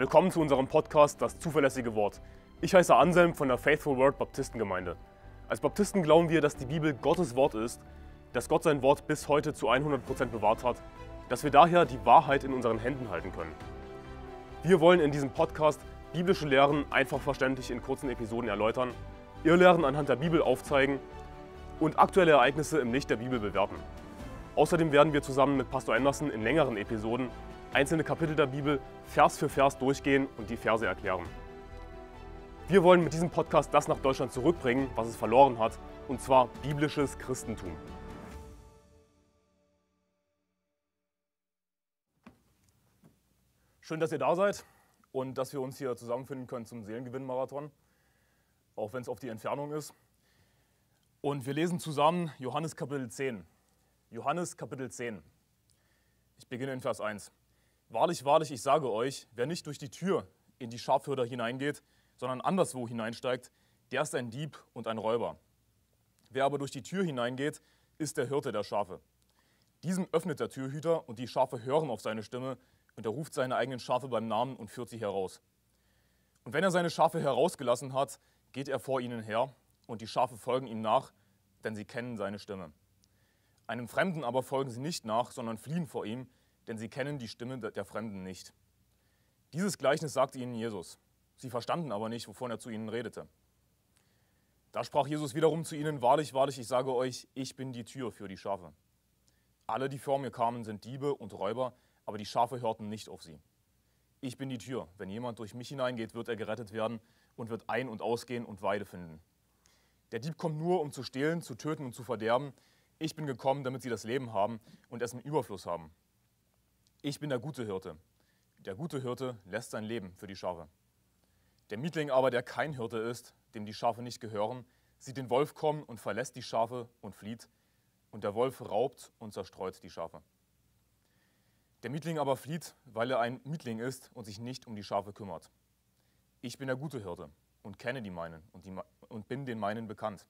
Willkommen zu unserem Podcast Das zuverlässige Wort. Ich heiße Anselm von der Faithful Word Baptistengemeinde. Als Baptisten glauben wir, dass die Bibel Gottes Wort ist, dass Gott sein Wort bis heute zu 100% bewahrt hat, dass wir daher die Wahrheit in unseren Händen halten können. Wir wollen in diesem Podcast biblische Lehren einfach verständlich in kurzen Episoden erläutern, Irrlehren anhand der Bibel aufzeigen und aktuelle Ereignisse im Licht der Bibel bewerten. Außerdem werden wir zusammen mit Pastor Anderson in längeren Episoden einzelne Kapitel der Bibel Vers für Vers durchgehen und die Verse erklären. Wir wollen mit diesem Podcast das nach Deutschland zurückbringen, was es verloren hat, und zwar biblisches Christentum. Schön, dass ihr da seid und dass wir uns hier zusammenfinden können zum Seelengewinn-Marathon, auch wenn es auf die Entfernung ist. Und wir lesen zusammen Johannes Kapitel 10. Johannes Kapitel 10. Ich beginne in Vers 1. Wahrlich, wahrlich, ich sage euch, wer nicht durch die Tür in die Schafhürder hineingeht, sondern anderswo hineinsteigt, der ist ein Dieb und ein Räuber. Wer aber durch die Tür hineingeht, ist der Hirte der Schafe. Diesem öffnet der Türhüter und die Schafe hören auf seine Stimme und er ruft seine eigenen Schafe beim Namen und führt sie heraus. Und wenn er seine Schafe herausgelassen hat, geht er vor ihnen her und die Schafe folgen ihm nach, denn sie kennen seine Stimme. Einem Fremden aber folgen sie nicht nach, sondern fliehen vor ihm, denn sie kennen die Stimme der Fremden nicht. Dieses Gleichnis sagte ihnen Jesus. Sie verstanden aber nicht, wovon er zu ihnen redete. Da sprach Jesus wiederum zu ihnen, Wahrlich, wahrlich, ich sage euch, ich bin die Tür für die Schafe. Alle, die vor mir kamen, sind Diebe und Räuber, aber die Schafe hörten nicht auf sie. Ich bin die Tür. Wenn jemand durch mich hineingeht, wird er gerettet werden und wird ein- und ausgehen und Weide finden. Der Dieb kommt nur, um zu stehlen, zu töten und zu verderben. Ich bin gekommen, damit sie das Leben haben und es im Überfluss haben. Ich bin der gute Hirte. Der gute Hirte lässt sein Leben für die Schafe. Der Mietling aber, der kein Hirte ist, dem die Schafe nicht gehören, sieht den Wolf kommen und verlässt die Schafe und flieht, und der Wolf raubt und zerstreut die Schafe. Der Mietling aber flieht, weil er ein Mietling ist und sich nicht um die Schafe kümmert. Ich bin der gute Hirte und kenne die meinen und, die, und bin den meinen bekannt.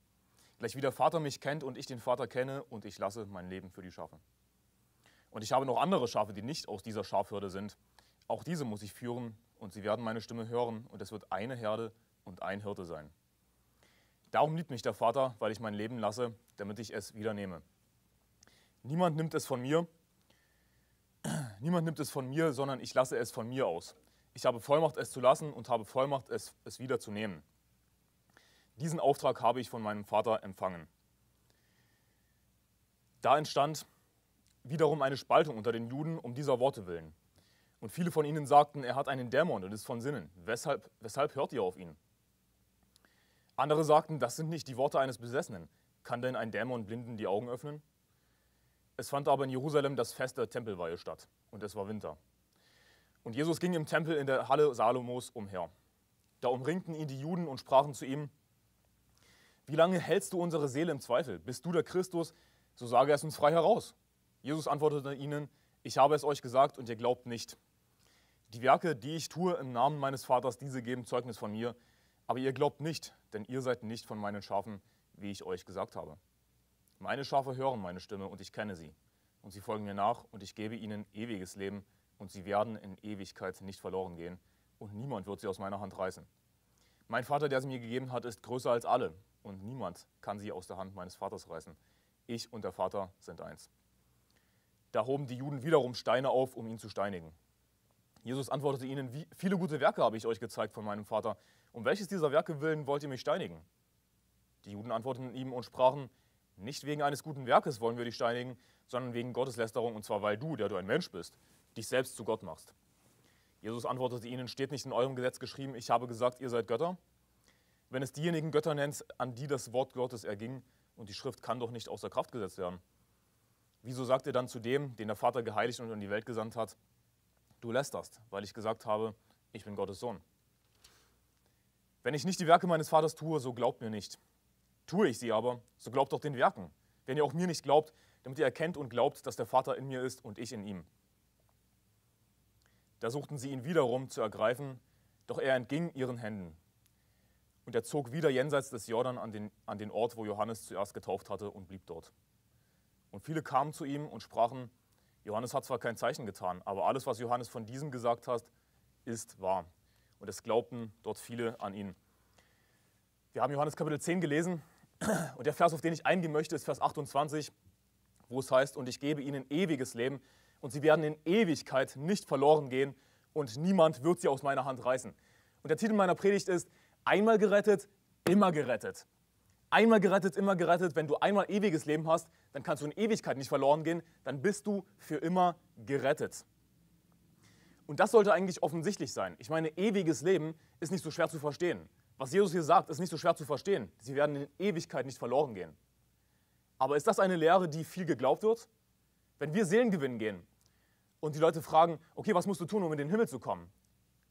Gleich wie der Vater mich kennt und ich den Vater kenne und ich lasse mein Leben für die Schafe. Und ich habe noch andere Schafe, die nicht aus dieser Schafhürde sind. Auch diese muss ich führen und sie werden meine Stimme hören und es wird eine Herde und ein Hirte sein. Darum liebt mich der Vater, weil ich mein Leben lasse, damit ich es wieder nehme. Niemand nimmt es von mir, niemand nimmt es von mir, sondern ich lasse es von mir aus. Ich habe Vollmacht, es zu lassen und habe Vollmacht, es, es wieder zu nehmen. Diesen Auftrag habe ich von meinem Vater empfangen. Da entstand wiederum eine Spaltung unter den Juden um dieser Worte willen. Und viele von ihnen sagten, er hat einen Dämon und ist von Sinnen. Weshalb, weshalb hört ihr auf ihn? Andere sagten, das sind nicht die Worte eines Besessenen. Kann denn ein Dämon Blinden die Augen öffnen? Es fand aber in Jerusalem das Fest der Tempelweihe statt und es war Winter. Und Jesus ging im Tempel in der Halle Salomos umher. Da umringten ihn die Juden und sprachen zu ihm, wie lange hältst du unsere Seele im Zweifel? Bist du der Christus? So sage es uns frei heraus. Jesus antwortete ihnen, ich habe es euch gesagt und ihr glaubt nicht. Die Werke, die ich tue im Namen meines Vaters, diese geben Zeugnis von mir, aber ihr glaubt nicht, denn ihr seid nicht von meinen Schafen, wie ich euch gesagt habe. Meine Schafe hören meine Stimme und ich kenne sie, und sie folgen mir nach, und ich gebe ihnen ewiges Leben, und sie werden in Ewigkeit nicht verloren gehen, und niemand wird sie aus meiner Hand reißen. Mein Vater, der sie mir gegeben hat, ist größer als alle, und niemand kann sie aus der Hand meines Vaters reißen. Ich und der Vater sind eins. Da hoben die Juden wiederum Steine auf, um ihn zu steinigen. Jesus antwortete ihnen, wie viele gute Werke habe ich euch gezeigt von meinem Vater. Um welches dieser Werke willen wollt ihr mich steinigen? Die Juden antworteten ihm und sprachen, nicht wegen eines guten Werkes wollen wir dich steinigen, sondern wegen Gotteslästerung, und zwar weil du, der du ein Mensch bist, dich selbst zu Gott machst. Jesus antwortete ihnen, steht nicht in eurem Gesetz geschrieben, ich habe gesagt, ihr seid Götter? Wenn es diejenigen Götter nennt, an die das Wort Gottes erging, und die Schrift kann doch nicht außer Kraft gesetzt werden. Wieso sagt ihr dann zu dem, den der Vater geheiligt und in die Welt gesandt hat, du lästerst, weil ich gesagt habe, ich bin Gottes Sohn? Wenn ich nicht die Werke meines Vaters tue, so glaubt mir nicht. Tue ich sie aber, so glaubt doch den Werken. Wenn ihr auch mir nicht glaubt, damit ihr erkennt und glaubt, dass der Vater in mir ist und ich in ihm. Da suchten sie ihn wiederum zu ergreifen, doch er entging ihren Händen. Und er zog wieder jenseits des Jordan an den, an den Ort, wo Johannes zuerst getauft hatte, und blieb dort. Und viele kamen zu ihm und sprachen, Johannes hat zwar kein Zeichen getan, aber alles, was Johannes von diesem gesagt hat, ist wahr. Und es glaubten dort viele an ihn. Wir haben Johannes Kapitel 10 gelesen und der Vers, auf den ich eingehen möchte, ist Vers 28, wo es heißt, und ich gebe ihnen ewiges Leben und sie werden in Ewigkeit nicht verloren gehen und niemand wird sie aus meiner Hand reißen. Und der Titel meiner Predigt ist, einmal gerettet, immer gerettet. Einmal gerettet, immer gerettet. Wenn du einmal ewiges Leben hast, dann kannst du in Ewigkeit nicht verloren gehen, dann bist du für immer gerettet. Und das sollte eigentlich offensichtlich sein. Ich meine, ewiges Leben ist nicht so schwer zu verstehen. Was Jesus hier sagt, ist nicht so schwer zu verstehen. Sie werden in Ewigkeit nicht verloren gehen. Aber ist das eine Lehre, die viel geglaubt wird? Wenn wir Seelen gewinnen gehen und die Leute fragen, okay, was musst du tun, um in den Himmel zu kommen?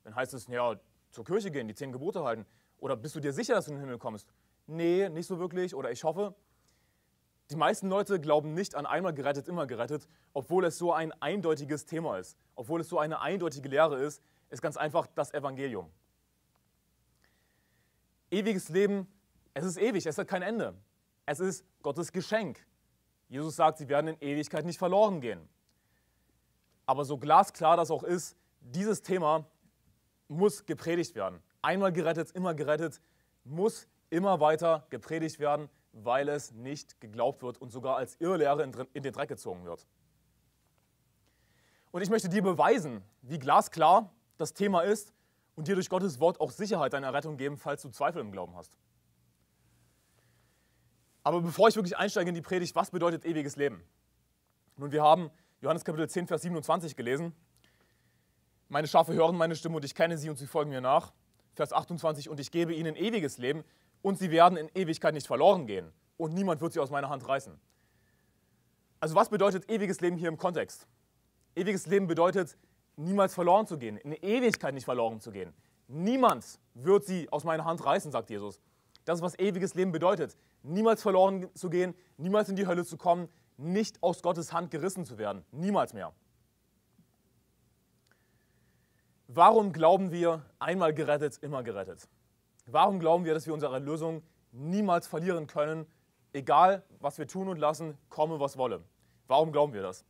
Dann heißt es, ja, zur Kirche gehen, die zehn Gebote halten. Oder bist du dir sicher, dass du in den Himmel kommst? Nee, nicht so wirklich. Oder ich hoffe. Die meisten Leute glauben nicht an einmal gerettet, immer gerettet, obwohl es so ein eindeutiges Thema ist. Obwohl es so eine eindeutige Lehre ist, ist ganz einfach das Evangelium. Ewiges Leben, es ist ewig, es hat kein Ende. Es ist Gottes Geschenk. Jesus sagt, sie werden in Ewigkeit nicht verloren gehen. Aber so glasklar das auch ist, dieses Thema muss gepredigt werden. Einmal gerettet, immer gerettet, muss immer weiter gepredigt werden, weil es nicht geglaubt wird und sogar als Irrlehre in den Dreck gezogen wird. Und ich möchte dir beweisen, wie glasklar das Thema ist und dir durch Gottes Wort auch Sicherheit deiner Rettung geben, falls du Zweifel im Glauben hast. Aber bevor ich wirklich einsteige in die Predigt, was bedeutet ewiges Leben? Nun, wir haben Johannes Kapitel 10, Vers 27 gelesen. Meine Schafe hören meine Stimme und ich kenne sie und sie folgen mir nach. Vers 28, und ich gebe ihnen ewiges Leben und sie werden in Ewigkeit nicht verloren gehen und niemand wird sie aus meiner Hand reißen. Also was bedeutet ewiges Leben hier im Kontext? Ewiges Leben bedeutet, niemals verloren zu gehen, in Ewigkeit nicht verloren zu gehen. Niemand wird sie aus meiner Hand reißen, sagt Jesus. Das ist, was ewiges Leben bedeutet. Niemals verloren zu gehen, niemals in die Hölle zu kommen, nicht aus Gottes Hand gerissen zu werden. Niemals mehr. Warum glauben wir, einmal gerettet, immer gerettet? Warum glauben wir, dass wir unsere Erlösung niemals verlieren können, egal was wir tun und lassen, komme was wolle? Warum glauben wir das?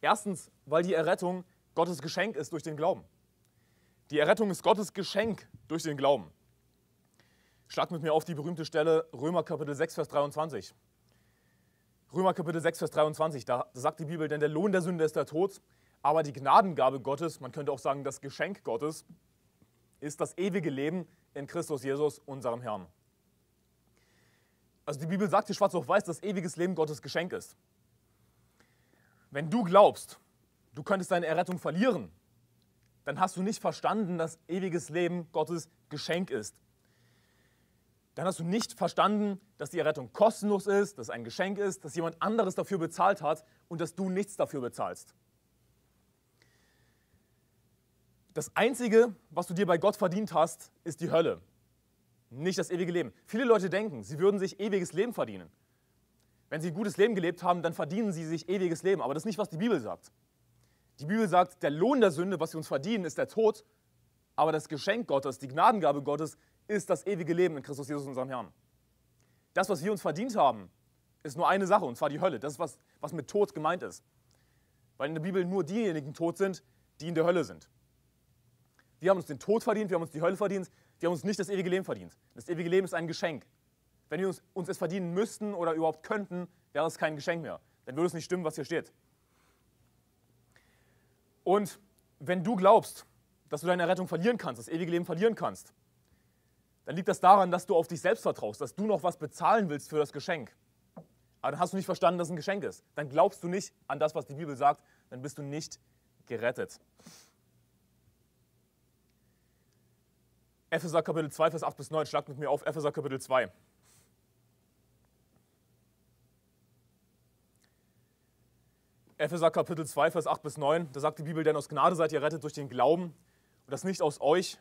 Erstens, weil die Errettung Gottes Geschenk ist durch den Glauben. Die Errettung ist Gottes Geschenk durch den Glauben. Schlag mit mir auf die berühmte Stelle Römer Kapitel 6, Vers 23. Römer Kapitel 6, Vers 23, da sagt die Bibel, denn der Lohn der Sünde ist der Tod, aber die Gnadengabe Gottes, man könnte auch sagen das Geschenk Gottes, ist das ewige Leben in Christus Jesus, unserem Herrn. Also die Bibel sagt hier schwarz auf weiß, dass ewiges Leben Gottes Geschenk ist. Wenn du glaubst, du könntest deine Errettung verlieren, dann hast du nicht verstanden, dass ewiges Leben Gottes Geschenk ist. Dann hast du nicht verstanden, dass die Errettung kostenlos ist, dass es ein Geschenk ist, dass jemand anderes dafür bezahlt hat und dass du nichts dafür bezahlst. Das Einzige, was du dir bei Gott verdient hast, ist die Hölle, nicht das ewige Leben. Viele Leute denken, sie würden sich ewiges Leben verdienen. Wenn sie ein gutes Leben gelebt haben, dann verdienen sie sich ewiges Leben. Aber das ist nicht, was die Bibel sagt. Die Bibel sagt, der Lohn der Sünde, was wir uns verdienen, ist der Tod. Aber das Geschenk Gottes, die Gnadengabe Gottes, ist das ewige Leben in Christus Jesus, unserem Herrn. Das, was wir uns verdient haben, ist nur eine Sache, und zwar die Hölle. Das ist, was, was mit Tod gemeint ist. Weil in der Bibel nur diejenigen tot sind, die in der Hölle sind. Wir haben uns den Tod verdient, wir haben uns die Hölle verdient, wir haben uns nicht das ewige Leben verdient. Das ewige Leben ist ein Geschenk. Wenn wir uns, uns es verdienen müssten oder überhaupt könnten, wäre es kein Geschenk mehr. Dann würde es nicht stimmen, was hier steht. Und wenn du glaubst, dass du deine Rettung verlieren kannst, das ewige Leben verlieren kannst, dann liegt das daran, dass du auf dich selbst vertraust, dass du noch was bezahlen willst für das Geschenk. Aber dann hast du nicht verstanden, dass es ein Geschenk ist. Dann glaubst du nicht an das, was die Bibel sagt, dann bist du nicht gerettet. Epheser Kapitel 2, Vers 8 bis 9. Schlagt mit mir auf Epheser Kapitel 2. Epheser Kapitel 2, Vers 8 bis 9. Da sagt die Bibel, denn aus Gnade seid ihr rettet durch den Glauben und das nicht aus euch.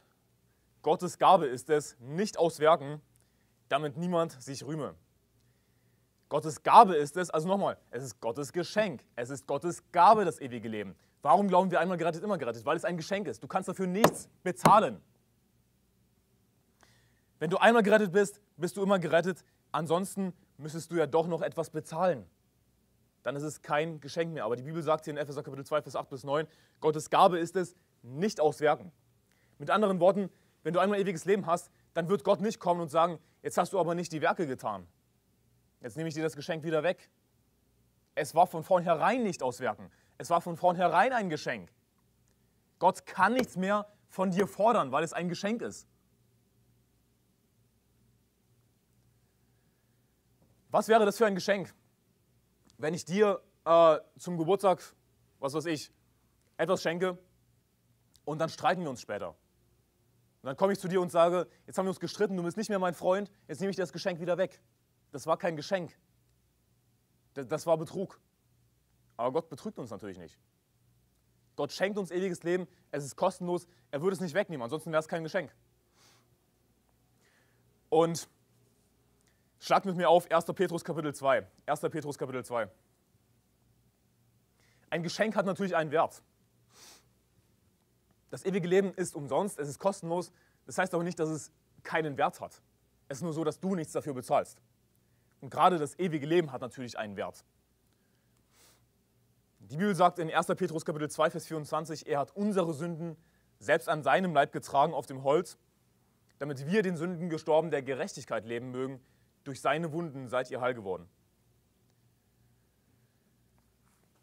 Gottes Gabe ist es, nicht aus Werken, damit niemand sich rühme. Gottes Gabe ist es, also nochmal, es ist Gottes Geschenk. Es ist Gottes Gabe, das ewige Leben. Warum glauben wir einmal gerettet, immer gerettet? Weil es ein Geschenk ist. Du kannst dafür nichts bezahlen. Wenn du einmal gerettet bist, bist du immer gerettet. Ansonsten müsstest du ja doch noch etwas bezahlen. Dann ist es kein Geschenk mehr. Aber die Bibel sagt hier in Epheser Kapitel 2, Vers 8 bis 9, Gottes Gabe ist es, nicht aus Werken. Mit anderen Worten, wenn du einmal ewiges Leben hast, dann wird Gott nicht kommen und sagen, jetzt hast du aber nicht die Werke getan. Jetzt nehme ich dir das Geschenk wieder weg. Es war von vornherein nicht aus Werken. Es war von vornherein ein Geschenk. Gott kann nichts mehr von dir fordern, weil es ein Geschenk ist. Was wäre das für ein Geschenk, wenn ich dir äh, zum Geburtstag, was weiß ich, etwas schenke und dann streiten wir uns später? Und dann komme ich zu dir und sage, jetzt haben wir uns gestritten, du bist nicht mehr mein Freund, jetzt nehme ich dir das Geschenk wieder weg. Das war kein Geschenk. Das war Betrug. Aber Gott betrügt uns natürlich nicht. Gott schenkt uns ewiges Leben, es ist kostenlos, er würde es nicht wegnehmen, ansonsten wäre es kein Geschenk. Und schlag mit mir auf 1. Petrus Kapitel 2. 1. Petrus Kapitel 2. Ein Geschenk hat natürlich einen Wert. Das ewige Leben ist umsonst, es ist kostenlos. Das heißt aber nicht, dass es keinen Wert hat. Es ist nur so, dass du nichts dafür bezahlst. Und gerade das ewige Leben hat natürlich einen Wert. Die Bibel sagt in 1. Petrus Kapitel 2, Vers 24, er hat unsere Sünden selbst an seinem Leib getragen auf dem Holz, damit wir den Sünden gestorben der Gerechtigkeit leben mögen. Durch seine Wunden seid ihr heil geworden.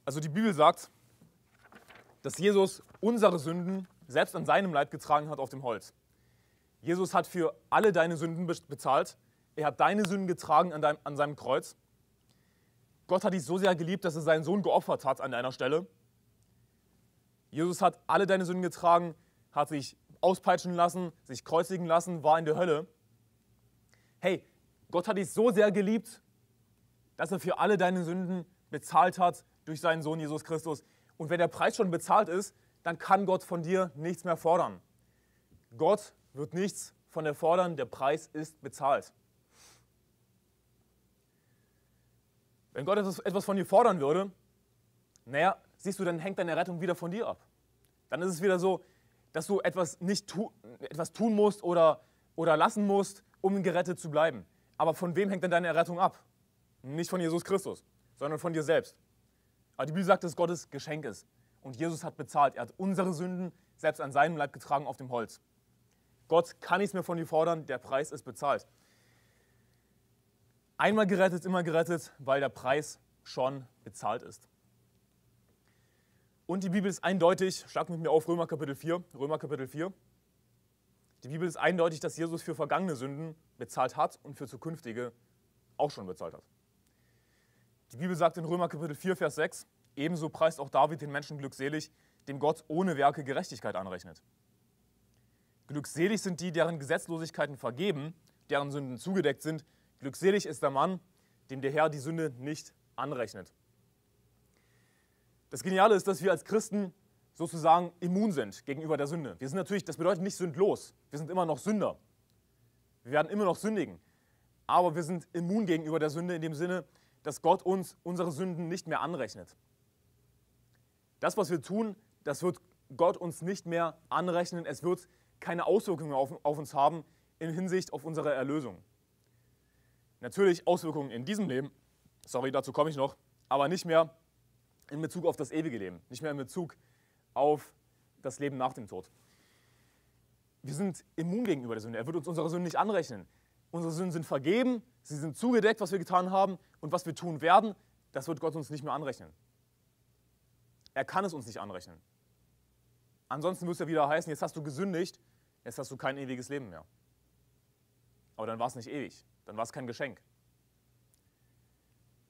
Also die Bibel sagt, dass Jesus unsere Sünden selbst an seinem Leib getragen hat auf dem Holz. Jesus hat für alle deine Sünden bezahlt. Er hat deine Sünden getragen an, deinem, an seinem Kreuz. Gott hat dich so sehr geliebt, dass er seinen Sohn geopfert hat an deiner Stelle. Jesus hat alle deine Sünden getragen, hat sich auspeitschen lassen, sich kreuzigen lassen, war in der Hölle. Hey, Gott hat dich so sehr geliebt, dass er für alle deine Sünden bezahlt hat durch seinen Sohn Jesus Christus. Und wenn der Preis schon bezahlt ist, dann kann Gott von dir nichts mehr fordern. Gott wird nichts von dir fordern, der Preis ist bezahlt. Wenn Gott etwas von dir fordern würde, naja, siehst du, dann hängt deine Rettung wieder von dir ab. Dann ist es wieder so, dass du etwas nicht tu, etwas tun musst oder, oder lassen musst, um gerettet zu bleiben. Aber von wem hängt denn deine Errettung ab? Nicht von Jesus Christus, sondern von dir selbst. Aber die Bibel sagt, dass Gottes Geschenk ist. Und Jesus hat bezahlt. Er hat unsere Sünden selbst an seinem Leib getragen auf dem Holz. Gott kann nichts mehr von dir fordern, der Preis ist bezahlt. Einmal gerettet, immer gerettet, weil der Preis schon bezahlt ist. Und die Bibel ist eindeutig, schlag mit mir auf Römer Kapitel 4, Römer Kapitel 4. Die Bibel ist eindeutig, dass Jesus für vergangene Sünden bezahlt hat und für zukünftige auch schon bezahlt hat. Die Bibel sagt in Römer Kapitel 4, Vers 6, Ebenso preist auch David den Menschen glückselig, dem Gott ohne Werke Gerechtigkeit anrechnet. Glückselig sind die, deren Gesetzlosigkeiten vergeben, deren Sünden zugedeckt sind. Glückselig ist der Mann, dem der Herr die Sünde nicht anrechnet. Das Geniale ist, dass wir als Christen sozusagen immun sind gegenüber der Sünde. Wir sind natürlich, das bedeutet nicht sündlos. Wir sind immer noch Sünder. Wir werden immer noch sündigen. Aber wir sind immun gegenüber der Sünde in dem Sinne, dass Gott uns unsere Sünden nicht mehr anrechnet. Das, was wir tun, das wird Gott uns nicht mehr anrechnen. Es wird keine Auswirkungen auf, auf uns haben in Hinsicht auf unsere Erlösung. Natürlich Auswirkungen in diesem Leben, sorry, dazu komme ich noch, aber nicht mehr in Bezug auf das ewige Leben, nicht mehr in Bezug auf das Leben nach dem Tod. Wir sind immun gegenüber der Sünde. Er wird uns unsere Sünden nicht anrechnen. Unsere Sünden sind vergeben, sie sind zugedeckt, was wir getan haben und was wir tun werden, das wird Gott uns nicht mehr anrechnen. Er kann es uns nicht anrechnen. Ansonsten müsste es ja wieder heißen, jetzt hast du gesündigt, jetzt hast du kein ewiges Leben mehr. Aber dann war es nicht ewig, dann war es kein Geschenk.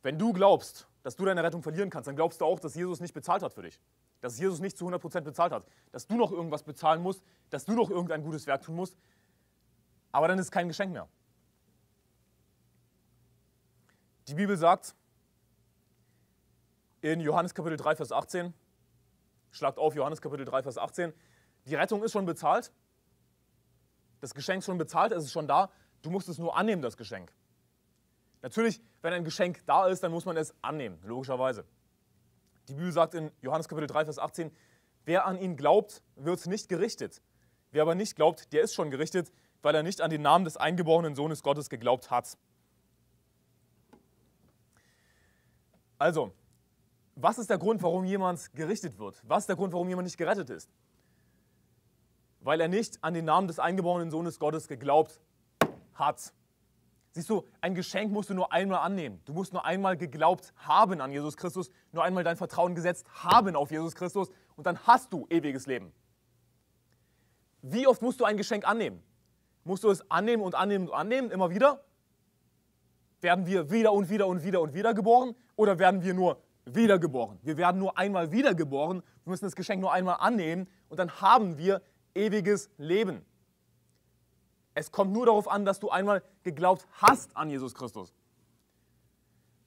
Wenn du glaubst, dass du deine Rettung verlieren kannst, dann glaubst du auch, dass Jesus nicht bezahlt hat für dich. Dass Jesus nicht zu 100% bezahlt hat. Dass du noch irgendwas bezahlen musst, dass du noch irgendein gutes Werk tun musst. Aber dann ist es kein Geschenk mehr. Die Bibel sagt, in Johannes Kapitel 3, Vers 18. Schlagt auf Johannes Kapitel 3, Vers 18. Die Rettung ist schon bezahlt. Das Geschenk ist schon bezahlt, es ist schon da. Du musst es nur annehmen, das Geschenk. Natürlich, wenn ein Geschenk da ist, dann muss man es annehmen, logischerweise. Die Bibel sagt in Johannes Kapitel 3, Vers 18, wer an ihn glaubt, wird nicht gerichtet. Wer aber nicht glaubt, der ist schon gerichtet, weil er nicht an den Namen des eingeborenen Sohnes Gottes geglaubt hat. Also, was ist der Grund, warum jemand gerichtet wird? Was ist der Grund, warum jemand nicht gerettet ist? weil er nicht an den Namen des eingeborenen Sohnes Gottes geglaubt hat. Siehst du, ein Geschenk musst du nur einmal annehmen. Du musst nur einmal geglaubt haben an Jesus Christus, nur einmal dein Vertrauen gesetzt haben auf Jesus Christus und dann hast du ewiges Leben. Wie oft musst du ein Geschenk annehmen? Musst du es annehmen und annehmen und annehmen, immer wieder? Werden wir wieder und wieder und wieder und wieder geboren oder werden wir nur wiedergeboren? Wir werden nur einmal wiedergeboren. Wir müssen das Geschenk nur einmal annehmen und dann haben wir ewiges Leben. Es kommt nur darauf an, dass du einmal geglaubt hast an Jesus Christus.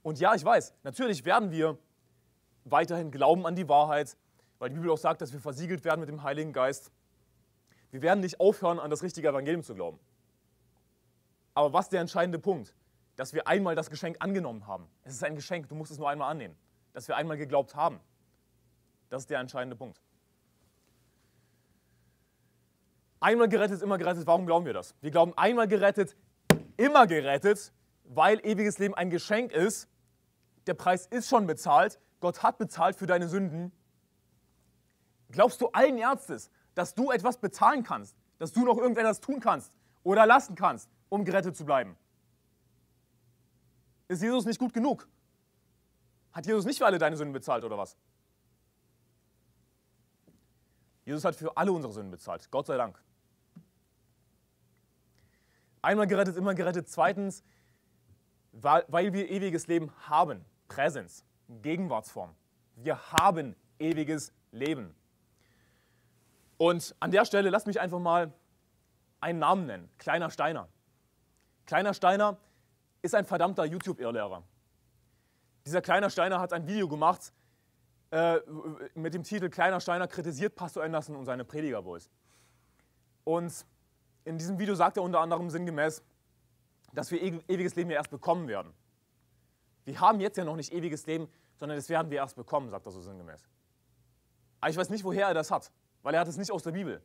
Und ja, ich weiß, natürlich werden wir weiterhin glauben an die Wahrheit, weil die Bibel auch sagt, dass wir versiegelt werden mit dem Heiligen Geist. Wir werden nicht aufhören, an das richtige Evangelium zu glauben. Aber was ist der entscheidende Punkt? Dass wir einmal das Geschenk angenommen haben. Es ist ein Geschenk, du musst es nur einmal annehmen. Dass wir einmal geglaubt haben. Das ist der entscheidende Punkt. Einmal gerettet, immer gerettet. Warum glauben wir das? Wir glauben einmal gerettet, immer gerettet, weil ewiges Leben ein Geschenk ist. Der Preis ist schon bezahlt. Gott hat bezahlt für deine Sünden. Glaubst du allen Ernstes, dass du etwas bezahlen kannst, dass du noch irgendetwas tun kannst oder lassen kannst, um gerettet zu bleiben? Ist Jesus nicht gut genug? Hat Jesus nicht für alle deine Sünden bezahlt oder was? Jesus hat für alle unsere Sünden bezahlt. Gott sei Dank. Einmal gerettet, immer gerettet. Zweitens, weil wir ewiges Leben haben. Präsenz, Gegenwartsform. Wir haben ewiges Leben. Und an der Stelle lasst mich einfach mal einen Namen nennen. Kleiner Steiner. Kleiner Steiner ist ein verdammter YouTube-Irrlehrer. Dieser Kleiner Steiner hat ein Video gemacht äh, mit dem Titel Kleiner Steiner kritisiert Pastor Anderson und seine Predigerboys. Und in diesem Video sagt er unter anderem sinngemäß, dass wir ewiges Leben ja erst bekommen werden. Wir haben jetzt ja noch nicht ewiges Leben, sondern das werden wir erst bekommen, sagt er so sinngemäß. Aber ich weiß nicht, woher er das hat, weil er hat es nicht aus der Bibel.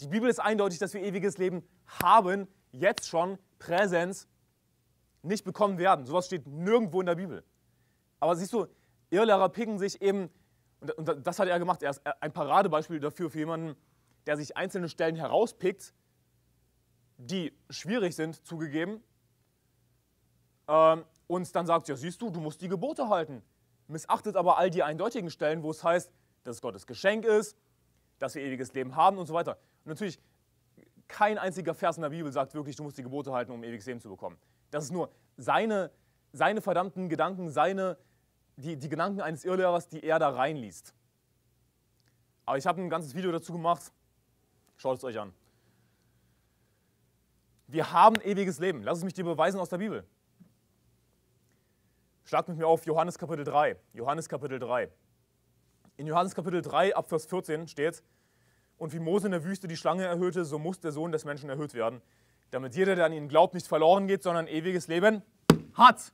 Die Bibel ist eindeutig, dass wir ewiges Leben haben, jetzt schon, Präsenz, nicht bekommen werden. Sowas steht nirgendwo in der Bibel. Aber siehst du, Irrlehrer picken sich eben, und das hat er gemacht, er ist ein Paradebeispiel dafür für jemanden, der sich einzelne Stellen herauspickt, die schwierig sind, zugegeben, ähm, und dann sagt, ja siehst du, du musst die Gebote halten. Missachtet aber all die eindeutigen Stellen, wo es heißt, dass es Gottes Geschenk ist, dass wir ewiges Leben haben und so weiter. Und natürlich, kein einziger Vers in der Bibel sagt wirklich, du musst die Gebote halten, um ewiges Leben zu bekommen. Das ist nur seine, seine verdammten Gedanken, seine, die, die Gedanken eines Irrlehrers, die er da reinliest. Aber ich habe ein ganzes Video dazu gemacht, Schaut es euch an. Wir haben ewiges Leben. Lass es mich dir beweisen aus der Bibel. Schlag mit mir auf Johannes Kapitel 3. Johannes Kapitel 3. In Johannes Kapitel 3 ab Vers 14 steht, und wie Mose in der Wüste die Schlange erhöhte, so muss der Sohn des Menschen erhöht werden, damit jeder, der an ihn glaubt, nicht verloren geht, sondern ewiges Leben hat.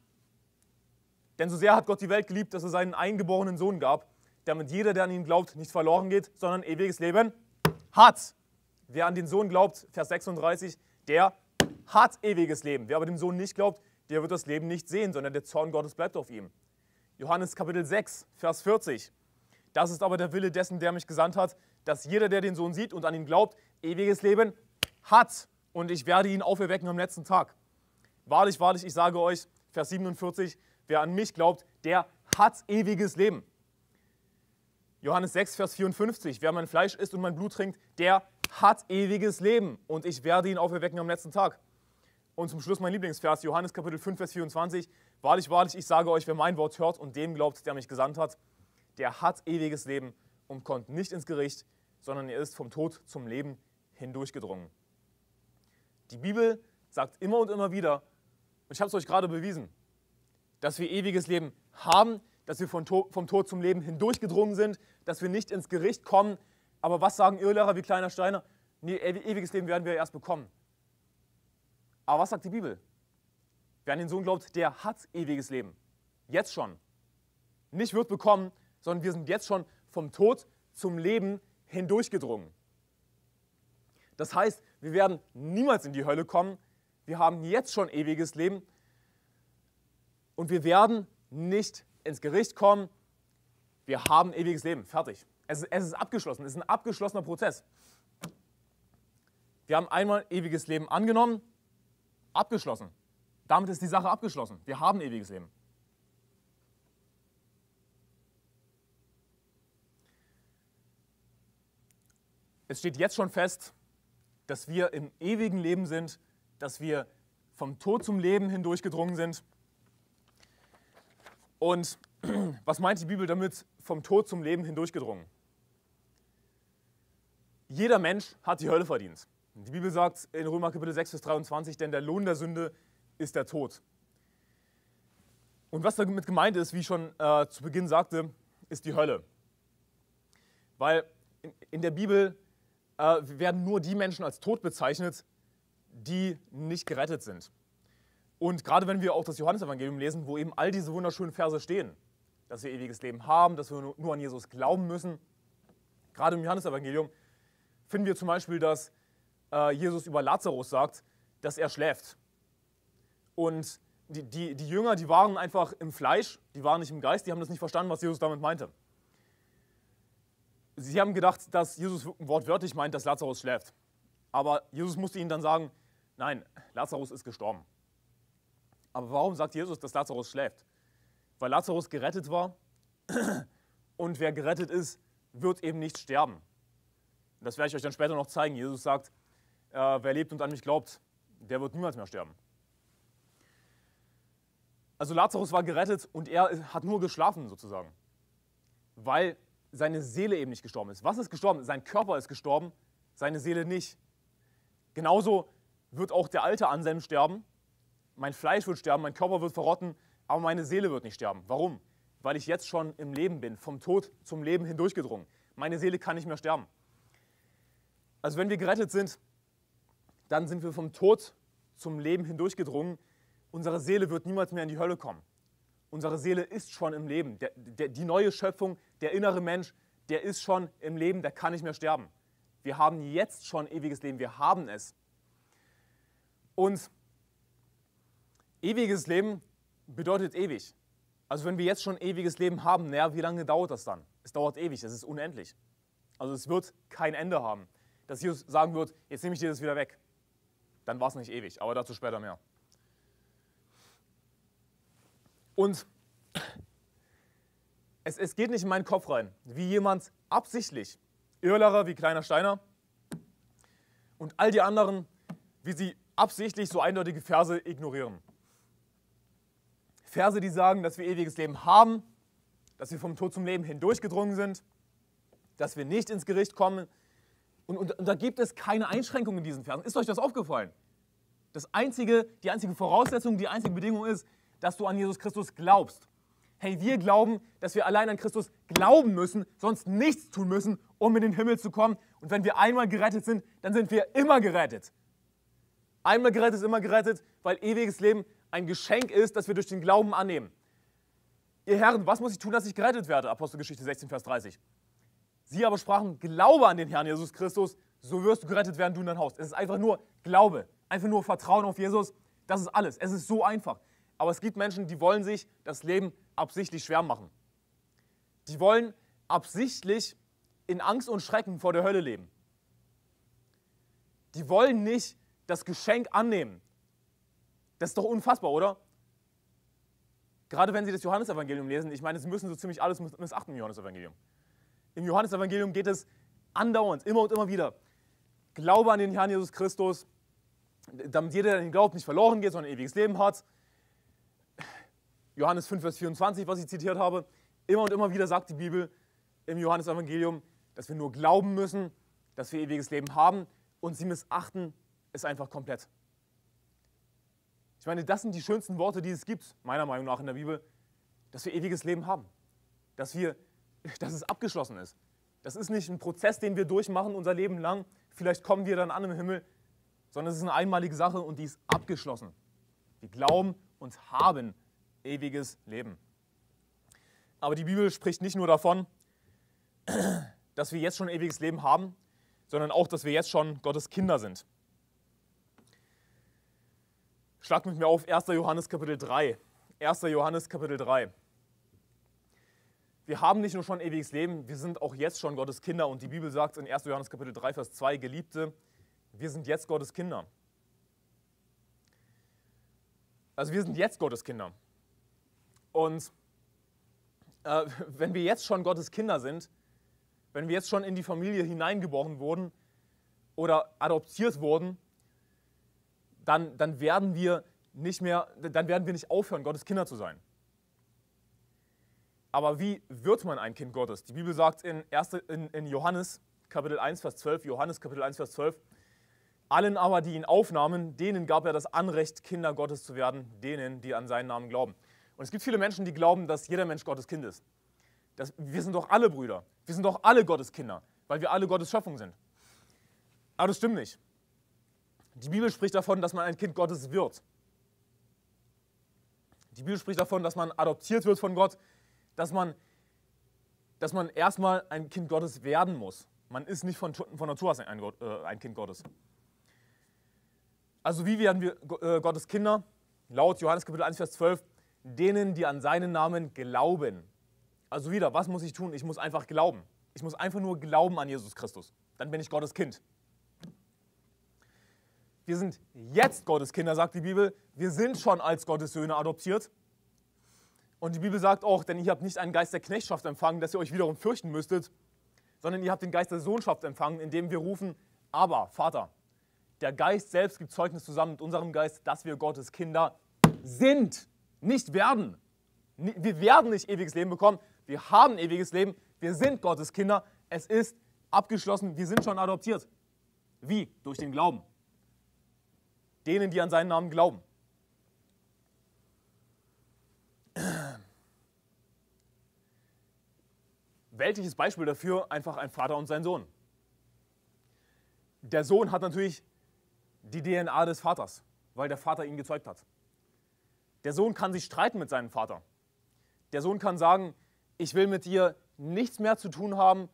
Denn so sehr hat Gott die Welt geliebt, dass er seinen eingeborenen Sohn gab, damit jeder, der an ihn glaubt, nicht verloren geht, sondern ewiges Leben hat. Wer an den Sohn glaubt, Vers 36, der hat ewiges Leben. Wer aber dem Sohn nicht glaubt, der wird das Leben nicht sehen, sondern der Zorn Gottes bleibt auf ihm. Johannes Kapitel 6, Vers 40. Das ist aber der Wille dessen, der mich gesandt hat, dass jeder, der den Sohn sieht und an ihn glaubt, ewiges Leben hat. Und ich werde ihn auferwecken am letzten Tag. Wahrlich, wahrlich, ich sage euch, Vers 47, wer an mich glaubt, der hat ewiges Leben. Johannes 6, Vers 54, wer mein Fleisch isst und mein Blut trinkt, der hat ewiges Leben und ich werde ihn auferwecken am letzten Tag. Und zum Schluss mein Lieblingsvers, Johannes Kapitel 5, Vers 24. Wahrlich, wahrlich, ich sage euch, wer mein Wort hört und dem glaubt, der mich gesandt hat, der hat ewiges Leben und kommt nicht ins Gericht, sondern er ist vom Tod zum Leben hindurchgedrungen. Die Bibel sagt immer und immer wieder, und ich habe es euch gerade bewiesen, dass wir ewiges Leben haben, dass wir vom Tod zum Leben hindurchgedrungen sind, dass wir nicht ins Gericht kommen, aber was sagen Irrlehrer wie kleiner Steiner? Nee, ewiges Leben werden wir erst bekommen. Aber was sagt die Bibel? Wer an den Sohn glaubt, der hat ewiges Leben. Jetzt schon. Nicht wird bekommen, sondern wir sind jetzt schon vom Tod zum Leben hindurchgedrungen. Das heißt, wir werden niemals in die Hölle kommen. Wir haben jetzt schon ewiges Leben. Und wir werden nicht ins Gericht kommen. Wir haben ewiges Leben. Fertig. Es, es ist abgeschlossen, es ist ein abgeschlossener Prozess. Wir haben einmal ewiges Leben angenommen, abgeschlossen. Damit ist die Sache abgeschlossen. Wir haben ewiges Leben. Es steht jetzt schon fest, dass wir im ewigen Leben sind, dass wir vom Tod zum Leben hindurchgedrungen sind. Und was meint die Bibel damit, vom Tod zum Leben hindurchgedrungen? Jeder Mensch hat die Hölle verdient. Die Bibel sagt in Römer Kapitel 6, Vers 23, denn der Lohn der Sünde ist der Tod. Und was damit gemeint ist, wie ich schon äh, zu Beginn sagte, ist die Hölle. Weil in, in der Bibel äh, werden nur die Menschen als tot bezeichnet, die nicht gerettet sind. Und gerade wenn wir auch das Johannesevangelium lesen, wo eben all diese wunderschönen Verse stehen, dass wir ewiges Leben haben, dass wir nur an Jesus glauben müssen, gerade im Johannesevangelium finden wir zum Beispiel, dass äh, Jesus über Lazarus sagt, dass er schläft. Und die, die, die Jünger, die waren einfach im Fleisch, die waren nicht im Geist, die haben das nicht verstanden, was Jesus damit meinte. Sie haben gedacht, dass Jesus wortwörtlich meint, dass Lazarus schläft. Aber Jesus musste ihnen dann sagen, nein, Lazarus ist gestorben. Aber warum sagt Jesus, dass Lazarus schläft? Weil Lazarus gerettet war und wer gerettet ist, wird eben nicht sterben. Das werde ich euch dann später noch zeigen. Jesus sagt, äh, wer lebt und an mich glaubt, der wird niemals mehr sterben. Also Lazarus war gerettet und er hat nur geschlafen sozusagen, weil seine Seele eben nicht gestorben ist. Was ist gestorben? Sein Körper ist gestorben, seine Seele nicht. Genauso wird auch der alte Anselm sterben. Mein Fleisch wird sterben, mein Körper wird verrotten, aber meine Seele wird nicht sterben. Warum? Weil ich jetzt schon im Leben bin, vom Tod zum Leben hindurchgedrungen. Meine Seele kann nicht mehr sterben. Also wenn wir gerettet sind, dann sind wir vom Tod zum Leben hindurchgedrungen. Unsere Seele wird niemals mehr in die Hölle kommen. Unsere Seele ist schon im Leben. Der, der, die neue Schöpfung, der innere Mensch, der ist schon im Leben, der kann nicht mehr sterben. Wir haben jetzt schon ewiges Leben, wir haben es. Und ewiges Leben bedeutet ewig. Also wenn wir jetzt schon ewiges Leben haben, naja, wie lange dauert das dann? Es dauert ewig, es ist unendlich. Also es wird kein Ende haben. Dass Jesus sagen wird, jetzt nehme ich dir das wieder weg. Dann war es nicht ewig, aber dazu später mehr. Und es, es geht nicht in meinen Kopf rein, wie jemand absichtlich, Irrlerer wie Kleiner Steiner und all die anderen, wie sie absichtlich so eindeutige Verse ignorieren. Verse, die sagen, dass wir ewiges Leben haben, dass wir vom Tod zum Leben hindurchgedrungen sind, dass wir nicht ins Gericht kommen. Und, und, und da gibt es keine Einschränkungen in diesen Versen. Ist euch das aufgefallen? Das einzige, die einzige Voraussetzung, die einzige Bedingung ist, dass du an Jesus Christus glaubst. Hey, wir glauben, dass wir allein an Christus glauben müssen, sonst nichts tun müssen, um in den Himmel zu kommen. Und wenn wir einmal gerettet sind, dann sind wir immer gerettet. Einmal gerettet ist immer gerettet, weil ewiges Leben ein Geschenk ist, das wir durch den Glauben annehmen. Ihr Herren, was muss ich tun, dass ich gerettet werde? Apostelgeschichte 16, Vers 30. Sie aber sprachen, glaube an den Herrn Jesus Christus, so wirst du gerettet werden, du und dein Haus. Es ist einfach nur Glaube, einfach nur Vertrauen auf Jesus. Das ist alles. Es ist so einfach. Aber es gibt Menschen, die wollen sich das Leben absichtlich schwer machen. Die wollen absichtlich in Angst und Schrecken vor der Hölle leben. Die wollen nicht das Geschenk annehmen. Das ist doch unfassbar, oder? Gerade wenn Sie das Johannesevangelium lesen, ich meine, Sie müssen so ziemlich alles missachten im Johannesevangelium. Im Johannesevangelium geht es andauernd, immer und immer wieder. Glaube an den Herrn Jesus Christus, damit jeder, der den glaubt, nicht verloren geht, sondern ein ewiges Leben hat. Johannes 5, Vers 24, was ich zitiert habe. Immer und immer wieder sagt die Bibel im Johannesevangelium, dass wir nur glauben müssen, dass wir ewiges Leben haben und sie missachten es einfach komplett. Ich meine, das sind die schönsten Worte, die es gibt, meiner Meinung nach in der Bibel, dass wir ewiges Leben haben. Dass, wir, dass es abgeschlossen ist. Das ist nicht ein Prozess, den wir durchmachen unser Leben lang. Vielleicht kommen wir dann an im Himmel, sondern es ist eine einmalige Sache und die ist abgeschlossen. Wir glauben und haben ewiges Leben. Aber die Bibel spricht nicht nur davon, dass wir jetzt schon ewiges Leben haben, sondern auch, dass wir jetzt schon Gottes Kinder sind. Schlag mit mir auf 1. Johannes Kapitel 3. 1. Johannes Kapitel 3. wir haben nicht nur schon ewiges Leben, wir sind auch jetzt schon Gottes Kinder. Und die Bibel sagt in 1. Johannes Kapitel 3, Vers 2, Geliebte, wir sind jetzt Gottes Kinder. Also wir sind jetzt Gottes Kinder. Und äh, wenn wir jetzt schon Gottes Kinder sind, wenn wir jetzt schon in die Familie hineingeboren wurden oder adoptiert wurden, dann, dann werden wir nicht mehr, dann werden wir nicht aufhören, Gottes Kinder zu sein. Aber wie wird man ein Kind Gottes? Die Bibel sagt in, 1, in, in Johannes Kapitel 1, Vers 12, Johannes Kapitel 1, Vers 12, allen aber, die ihn aufnahmen, denen gab er das Anrecht, Kinder Gottes zu werden, denen, die an seinen Namen glauben. Und es gibt viele Menschen, die glauben, dass jeder Mensch Gottes Kind ist. Das, wir sind doch alle Brüder. Wir sind doch alle Gottes Kinder, weil wir alle Gottes Schöpfung sind. Aber das stimmt nicht. Die Bibel spricht davon, dass man ein Kind Gottes wird. Die Bibel spricht davon, dass man adoptiert wird von Gott, dass man, dass man erstmal ein Kind Gottes werden muss. Man ist nicht von, von Natur aus ein, äh, ein Kind Gottes. Also wie werden wir äh, Gottes Kinder? Laut Johannes Kapitel 1, Vers 12, denen, die an seinen Namen glauben. Also wieder, was muss ich tun? Ich muss einfach glauben. Ich muss einfach nur glauben an Jesus Christus. Dann bin ich Gottes Kind. Wir sind jetzt Gottes Kinder, sagt die Bibel. Wir sind schon als Gottes Söhne adoptiert. Und die Bibel sagt auch, denn ihr habt nicht einen Geist der Knechtschaft empfangen, dass ihr euch wiederum fürchten müsstet, sondern ihr habt den Geist der Sohnschaft empfangen, indem wir rufen, aber Vater. Der Geist selbst gibt Zeugnis zusammen mit unserem Geist, dass wir Gottes Kinder sind, nicht werden. Wir werden nicht ewiges Leben bekommen, wir haben ewiges Leben, wir sind Gottes Kinder, es ist abgeschlossen, wir sind schon adoptiert. Wie? Durch den Glauben. Denen, die an seinen Namen glauben. Weltliches Beispiel dafür einfach ein Vater und sein Sohn. Der Sohn hat natürlich die DNA des Vaters, weil der Vater ihn gezeugt hat. Der Sohn kann sich streiten mit seinem Vater. Der Sohn kann sagen, ich will mit dir nichts mehr zu tun haben.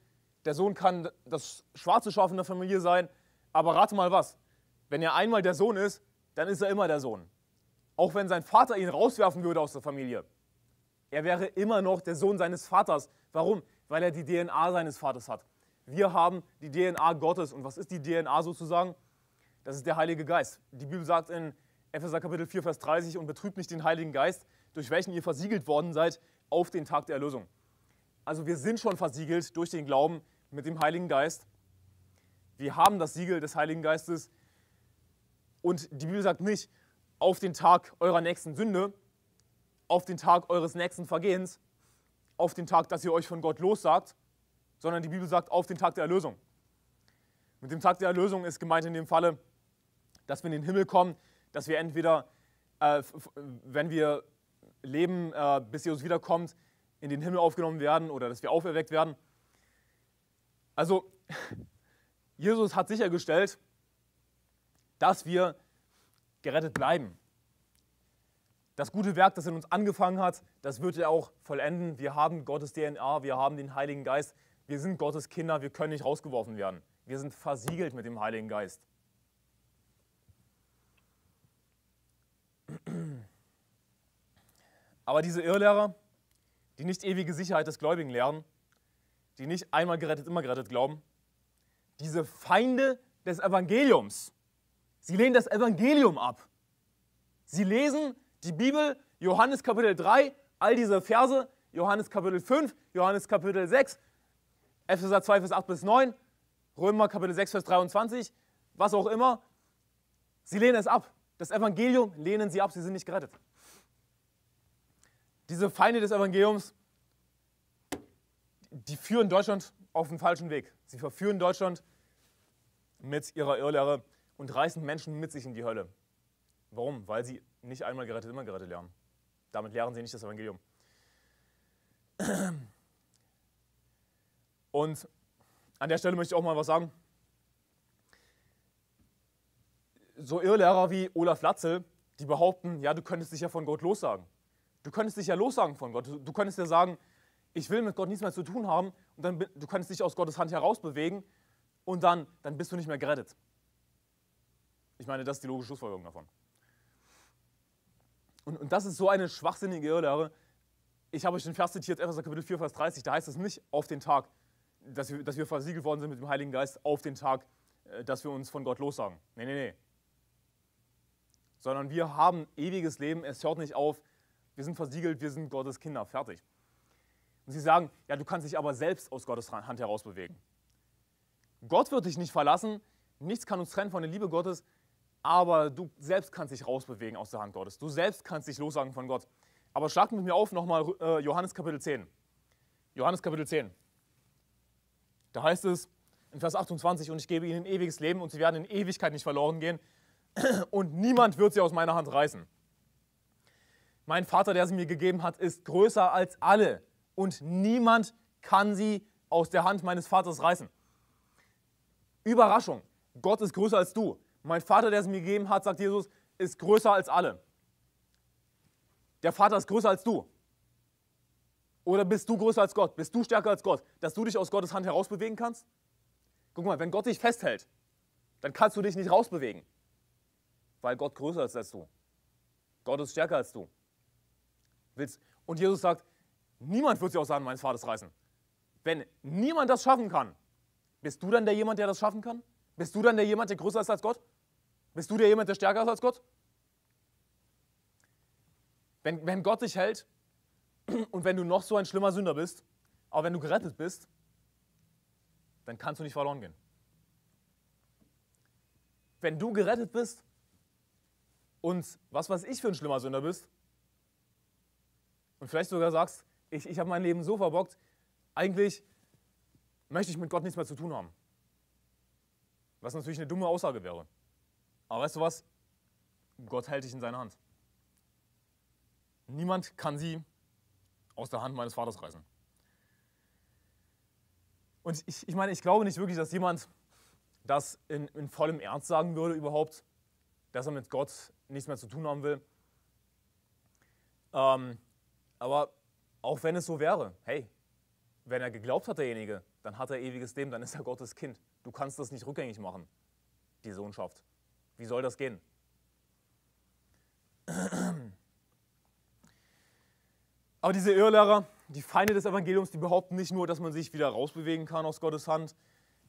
Der Sohn kann das schwarze Schaf in der Familie sein. Aber rate mal was, wenn er einmal der Sohn ist, dann ist er immer der Sohn. Auch wenn sein Vater ihn rauswerfen würde aus der Familie. Er wäre immer noch der Sohn seines Vaters. Warum? Weil er die DNA seines Vaters hat. Wir haben die DNA Gottes. Und was ist die DNA sozusagen? Das ist der Heilige Geist. Die Bibel sagt in Epheser Kapitel 4, Vers 30, und betrübt nicht den Heiligen Geist, durch welchen ihr versiegelt worden seid auf den Tag der Erlösung. Also wir sind schon versiegelt durch den Glauben mit dem Heiligen Geist. Wir haben das Siegel des Heiligen Geistes. Und die Bibel sagt nicht, auf den Tag eurer nächsten Sünde, auf den Tag eures nächsten Vergehens, auf den Tag, dass ihr euch von Gott lossagt, sondern die Bibel sagt auf den Tag der Erlösung. Mit dem Tag der Erlösung ist gemeint in dem Falle, dass wir in den Himmel kommen, dass wir entweder, äh, wenn wir leben, äh, bis Jesus wiederkommt, in den Himmel aufgenommen werden oder dass wir auferweckt werden. Also, Jesus hat sichergestellt, dass wir gerettet bleiben. Das gute Werk, das in uns angefangen hat, das wird er auch vollenden. Wir haben Gottes DNA, wir haben den Heiligen Geist, wir sind Gottes Kinder, wir können nicht rausgeworfen werden. Wir sind versiegelt mit dem Heiligen Geist. Aber diese Irrlehrer, die nicht ewige Sicherheit des Gläubigen lehren, die nicht einmal gerettet, immer gerettet glauben, diese Feinde des Evangeliums, sie lehnen das Evangelium ab. Sie lesen die Bibel, Johannes Kapitel 3, all diese Verse, Johannes Kapitel 5, Johannes Kapitel 6, Epheser 2, Vers 8 bis 9, Römer Kapitel 6, Vers 23, was auch immer. Sie lehnen es ab. Das Evangelium lehnen sie ab, sie sind nicht gerettet. Diese Feinde des Evangeliums, die führen Deutschland auf den falschen Weg. Sie verführen Deutschland mit ihrer Irrlehre und reißen Menschen mit sich in die Hölle. Warum? Weil sie nicht einmal gerettet, immer gerettet lernen. Damit lehren sie nicht das Evangelium. Und an der Stelle möchte ich auch mal was sagen. so Irrlehrer wie Olaf Latzel, die behaupten, ja, du könntest dich ja von Gott lossagen. Du könntest dich ja lossagen von Gott. Du, könntest ja sagen, ich will mit Gott nichts mehr zu tun haben und dann du könntest dich aus Gottes Hand herausbewegen und dann, dann bist du nicht mehr gerettet. Ich meine, das ist die logische Schlussfolgerung davon. Und, und das ist so eine schwachsinnige Irrlehre. ich habe euch den Vers zitiert, Epheser Kapitel 4, Vers 30, da heißt es nicht auf den Tag, dass wir, dass wir versiegelt worden sind mit dem Heiligen Geist, auf den Tag, äh, dass wir uns von Gott lossagen. Nee, nee, nee. Sondern wir haben ewiges Leben, es hört nicht auf, wir sind versiegelt, wir sind Gottes Kinder, fertig. Und sie sagen, ja, du kannst dich aber selbst aus Gottes Hand heraus bewegen. Gott wird dich nicht verlassen, nichts kann uns trennen von der Liebe Gottes, aber du selbst kannst dich rausbewegen aus der Hand Gottes. Du selbst kannst dich lossagen von Gott. Aber schlag mit mir auf nochmal äh, Johannes Kapitel 10. Johannes Kapitel 10. Da heißt es in Vers 28, und ich gebe ihnen ewiges Leben und sie werden in Ewigkeit nicht verloren gehen und niemand wird sie aus meiner Hand reißen. Mein Vater, der sie mir gegeben hat, ist größer als alle und niemand kann sie aus der Hand meines Vaters reißen. Überraschung, Gott ist größer als du. Mein Vater, der es mir gegeben hat, sagt Jesus, ist größer als alle. Der Vater ist größer als du. Oder bist du größer als Gott? Bist du stärker als Gott, dass du dich aus Gottes Hand herausbewegen kannst? Guck mal, wenn Gott dich festhält, dann kannst du dich nicht rausbewegen, weil Gott größer ist als du. Gott ist stärker als du. Und Jesus sagt, niemand wird sie aus der Hand meines Vaters reißen. Wenn niemand das schaffen kann, bist du dann der jemand, der das schaffen kann? Bist du dann der jemand, der größer ist als Gott? Bist du der jemand, der stärker ist als Gott? Wenn, wenn Gott dich hält und wenn du noch so ein schlimmer Sünder bist, aber wenn du gerettet bist, dann kannst du nicht verloren gehen. Wenn du gerettet bist und was weiß ich für ein schlimmer Sünder bist und vielleicht sogar sagst, ich, ich habe mein Leben so verbockt, eigentlich möchte ich mit Gott nichts mehr zu tun haben. Was natürlich eine dumme Aussage wäre. Aber weißt du was? Gott hält dich in seiner Hand. Niemand kann sie aus der Hand meines Vaters reißen. Und ich, ich meine, ich glaube nicht wirklich, dass jemand das in, in vollem Ernst sagen würde überhaupt, dass er mit Gott nichts mehr zu tun haben will. Ähm, aber auch wenn es so wäre, hey, wenn er geglaubt hat, derjenige, dann hat er ewiges Leben, dann ist er Gottes Kind. Du kannst das nicht rückgängig machen, die Sohnschaft. Wie soll das gehen? Aber diese Irrlehrer, die Feinde des Evangeliums, die behaupten nicht nur, dass man sich wieder rausbewegen kann aus Gottes Hand,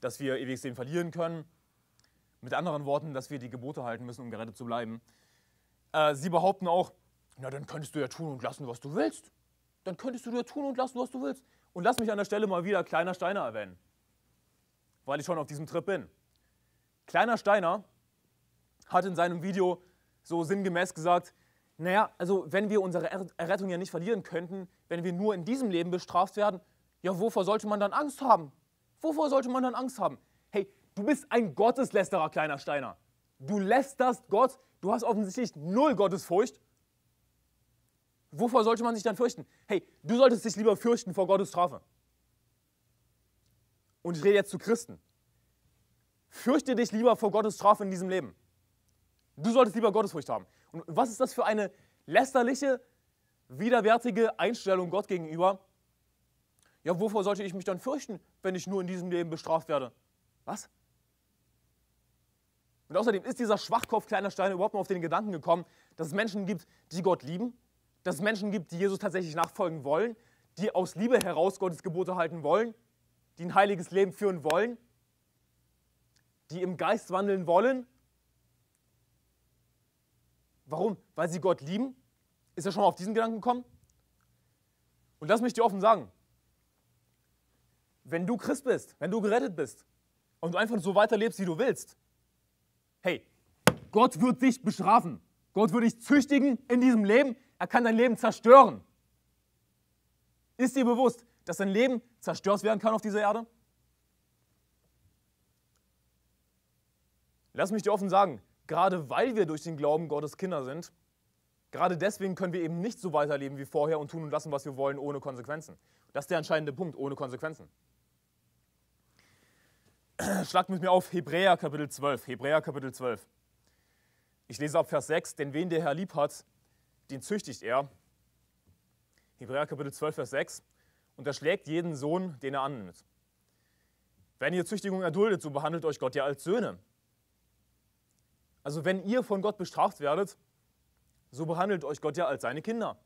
dass wir ewiges Leben verlieren können. Mit anderen Worten, dass wir die Gebote halten müssen, um gerettet zu bleiben. Äh, sie behaupten auch, na dann könntest du ja tun und lassen, was du willst. Dann könntest du ja tun und lassen, was du willst. Und lass mich an der Stelle mal wieder Kleiner Steiner erwähnen, weil ich schon auf diesem Trip bin. Kleiner Steiner hat in seinem Video so sinngemäß gesagt, naja, also wenn wir unsere Errettung ja nicht verlieren könnten, wenn wir nur in diesem Leben bestraft werden, ja, wovor sollte man dann Angst haben? Wovor sollte man dann Angst haben? Hey, du bist ein Gotteslästerer, kleiner Steiner. Du lästerst Gott, du hast offensichtlich null Gottesfurcht. Wovor sollte man sich dann fürchten? Hey, du solltest dich lieber fürchten vor Gottes Strafe. Und ich rede jetzt zu Christen. Fürchte dich lieber vor Gottes Strafe in diesem Leben. Du solltest lieber Gottesfurcht haben. Und was ist das für eine lästerliche, widerwärtige Einstellung Gott gegenüber? Ja, wovor sollte ich mich dann fürchten, wenn ich nur in diesem Leben bestraft werde? Was? Und außerdem ist dieser Schwachkopf kleiner Steine überhaupt mal auf den Gedanken gekommen, dass es Menschen gibt, die Gott lieben, dass es Menschen gibt, die Jesus tatsächlich nachfolgen wollen, die aus Liebe heraus Gottes Gebote halten wollen, die ein heiliges Leben führen wollen, die im Geist wandeln wollen Warum? Weil sie Gott lieben? Ist er schon mal auf diesen Gedanken gekommen? Und lass mich dir offen sagen, wenn du Christ bist, wenn du gerettet bist und du einfach so weiterlebst, wie du willst, hey, Gott wird dich bestrafen. Gott wird dich züchtigen in diesem Leben. Er kann dein Leben zerstören. Ist dir bewusst, dass dein Leben zerstört werden kann auf dieser Erde? Lass mich dir offen sagen, gerade weil wir durch den Glauben Gottes Kinder sind, gerade deswegen können wir eben nicht so weiterleben wie vorher und tun und lassen, was wir wollen, ohne Konsequenzen. Das ist der entscheidende Punkt, ohne Konsequenzen. Schlagt mit mir auf Hebräer Kapitel 12. Hebräer Kapitel 12. Ich lese ab Vers 6, denn wen der Herr lieb hat, den züchtigt er. Hebräer Kapitel 12, Vers 6. Und er schlägt jeden Sohn, den er annimmt. Wenn ihr Züchtigung erduldet, so behandelt euch Gott ja als Söhne. Also wenn ihr von Gott bestraft werdet, so behandelt euch Gott ja als seine Kinder.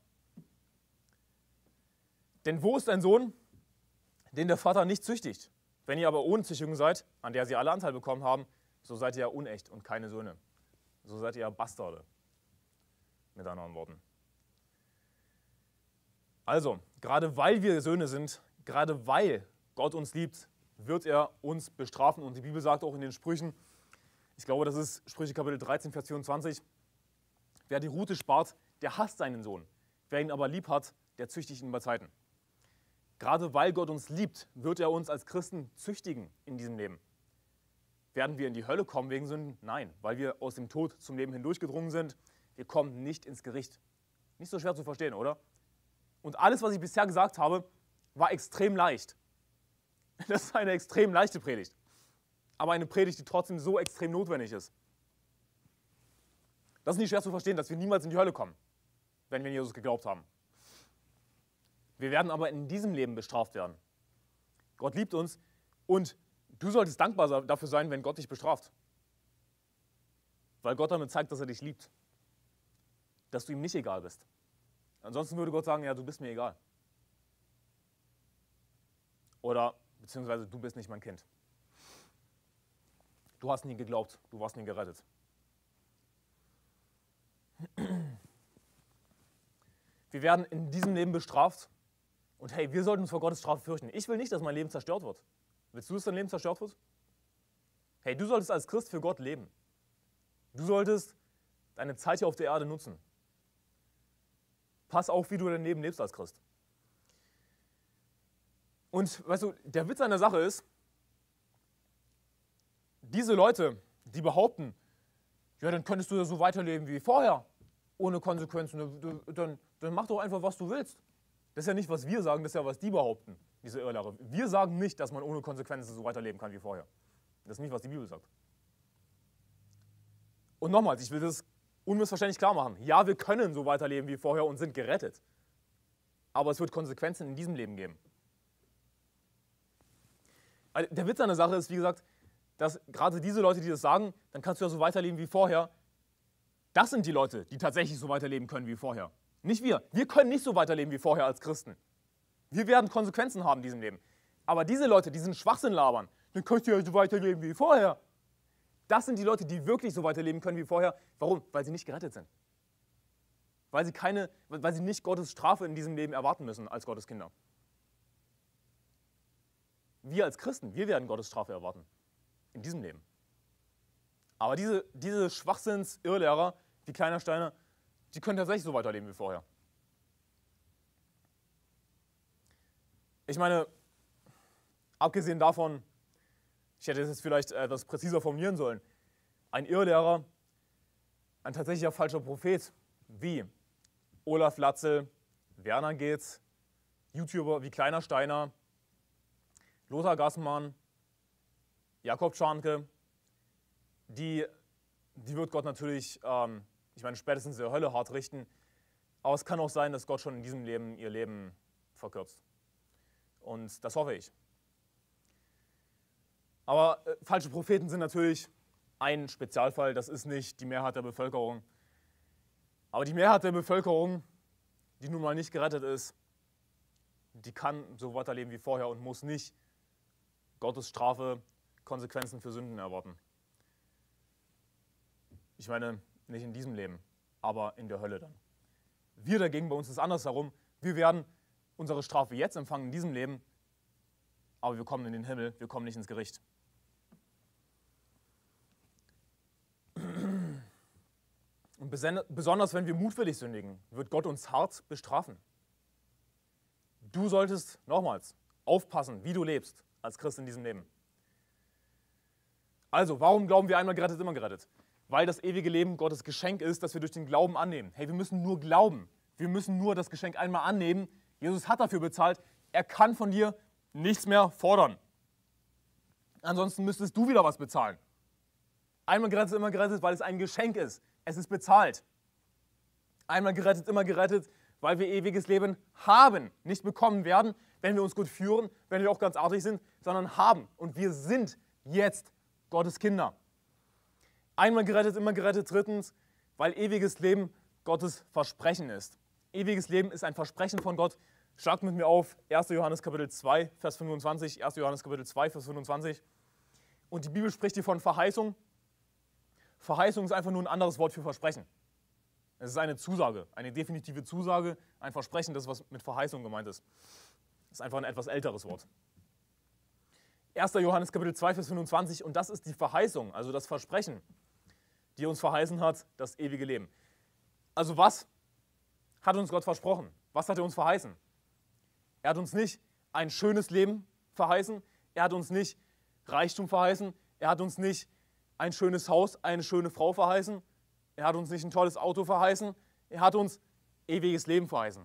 Denn wo ist ein Sohn, den der Vater nicht züchtigt? Wenn ihr aber ohne Züchtigung seid, an der sie alle Anteil bekommen haben, so seid ihr ja unecht und keine Söhne. So seid ihr ja Bastarde. Mit anderen Worten. Also, gerade weil wir Söhne sind, gerade weil Gott uns liebt, wird er uns bestrafen. Und die Bibel sagt auch in den Sprüchen, ich glaube, das ist Sprüche Kapitel 13, Vers 24, wer die Rute spart, der hasst seinen Sohn. Wer ihn aber lieb hat, der züchtigt ihn bei Zeiten. Gerade weil Gott uns liebt, wird er uns als Christen züchtigen in diesem Leben. Werden wir in die Hölle kommen wegen Sünden? Nein, weil wir aus dem Tod zum Leben hindurchgedrungen sind. Wir kommen nicht ins Gericht. Nicht so schwer zu verstehen, oder? Und alles, was ich bisher gesagt habe, war extrem leicht. Das ist eine extrem leichte Predigt. Aber eine Predigt, die trotzdem so extrem notwendig ist. Das ist nicht schwer zu verstehen, dass wir niemals in die Hölle kommen, wenn wir an Jesus geglaubt haben. Wir werden aber in diesem Leben bestraft werden. Gott liebt uns und du solltest dankbar dafür sein, wenn Gott dich bestraft. Weil Gott damit zeigt, dass er dich liebt. Dass du ihm nicht egal bist. Ansonsten würde Gott sagen, ja, du bist mir egal. Oder beziehungsweise du bist nicht mein Kind. Du hast nie geglaubt, du warst nie gerettet. Wir werden in diesem Leben bestraft und hey, wir sollten uns vor Gottes Strafe fürchten. Ich will nicht, dass mein Leben zerstört wird. Willst du, dass dein Leben zerstört wird? Hey, du solltest als Christ für Gott leben. Du solltest deine Zeit hier auf der Erde nutzen. Pass auf, wie du dein Leben lebst als Christ. Und weißt du, der Witz an der Sache ist, diese Leute, die behaupten, ja, dann könntest du ja so weiterleben wie vorher, ohne Konsequenzen, dann, dann mach doch einfach, was du willst. Das ist ja nicht, was wir sagen, das ist ja, was die behaupten, diese Irrlehre. Wir sagen nicht, dass man ohne Konsequenzen so weiterleben kann wie vorher. Das ist nicht, was die Bibel sagt. Und nochmals, ich will das unmissverständlich klar machen. Ja, wir können so weiterleben wie vorher und sind gerettet. Aber es wird Konsequenzen in diesem Leben geben. Der Witz an der Sache ist, wie gesagt, dass gerade diese Leute, die das sagen, dann kannst du ja so weiterleben wie vorher. Das sind die Leute, die tatsächlich so weiterleben können wie vorher. Nicht wir. Wir können nicht so weiterleben wie vorher als Christen. Wir werden Konsequenzen haben in diesem Leben. Aber diese Leute, die diesen Schwachsinn labern, dann könnt ihr ja so weiterleben wie vorher. Das sind die Leute, die wirklich so weiterleben können wie vorher. Warum? Weil sie nicht gerettet sind. Weil sie, keine, weil sie nicht Gottes Strafe in diesem Leben erwarten müssen als Gottes Kinder. Wir als Christen, wir werden Gottes Strafe erwarten. In diesem Leben. Aber diese, diese Schwachsinns-Irrlehrer, die kleiner Steine, die können tatsächlich so weiterleben wie vorher. Ich meine, abgesehen davon, ich hätte es jetzt vielleicht etwas präziser formulieren sollen. Ein Irrlehrer, ein tatsächlicher falscher Prophet, wie Olaf Latzel, Werner Geetz, YouTuber wie Kleiner Steiner, Lothar Gassmann, Jakob Scharnke, die, die wird Gott natürlich, ähm, ich meine, spätestens in der Hölle hart richten. Aber es kann auch sein, dass Gott schon in diesem Leben ihr Leben verkürzt. Und das hoffe ich. Aber äh, falsche Propheten sind natürlich ein Spezialfall, das ist nicht die Mehrheit der Bevölkerung. Aber die Mehrheit der Bevölkerung, die nun mal nicht gerettet ist, die kann so weiterleben wie vorher und muss nicht Gottes Strafe, Konsequenzen für Sünden erwarten. Ich meine, nicht in diesem Leben, aber in der Hölle dann. Wir dagegen, bei uns ist es andersherum. Wir werden unsere Strafe jetzt empfangen in diesem Leben, aber wir kommen in den Himmel, wir kommen nicht ins Gericht. Und besonders wenn wir mutwillig sündigen, wird Gott uns hart bestrafen. Du solltest nochmals aufpassen, wie du lebst als Christ in diesem Leben. Also, warum glauben wir einmal gerettet, immer gerettet? Weil das ewige Leben Gottes Geschenk ist, das wir durch den Glauben annehmen. Hey, wir müssen nur glauben. Wir müssen nur das Geschenk einmal annehmen. Jesus hat dafür bezahlt. Er kann von dir nichts mehr fordern. Ansonsten müsstest du wieder was bezahlen. Einmal gerettet, immer gerettet, weil es ein Geschenk ist. Es ist bezahlt. Einmal gerettet, immer gerettet, weil wir ewiges Leben haben. Nicht bekommen werden, wenn wir uns gut führen, wenn wir auch ganz artig sind, sondern haben. Und wir sind jetzt Gottes Kinder. Einmal gerettet, immer gerettet. Drittens, weil ewiges Leben Gottes Versprechen ist. Ewiges Leben ist ein Versprechen von Gott, Schlagt mit mir auf 1. Johannes Kapitel 2, Vers 25. 1. Johannes Kapitel 2, Vers 25. Und die Bibel spricht hier von Verheißung. Verheißung ist einfach nur ein anderes Wort für Versprechen. Es ist eine Zusage, eine definitive Zusage, ein Versprechen, das was mit Verheißung gemeint ist. Das ist einfach ein etwas älteres Wort. 1. Johannes Kapitel 2, Vers 25. Und das ist die Verheißung, also das Versprechen, die uns verheißen hat, das ewige Leben. Also was hat uns Gott versprochen? Was hat er uns verheißen? Er hat uns nicht ein schönes Leben verheißen. Er hat uns nicht Reichtum verheißen. Er hat uns nicht ein schönes Haus, eine schöne Frau verheißen. Er hat uns nicht ein tolles Auto verheißen. Er hat uns ewiges Leben verheißen.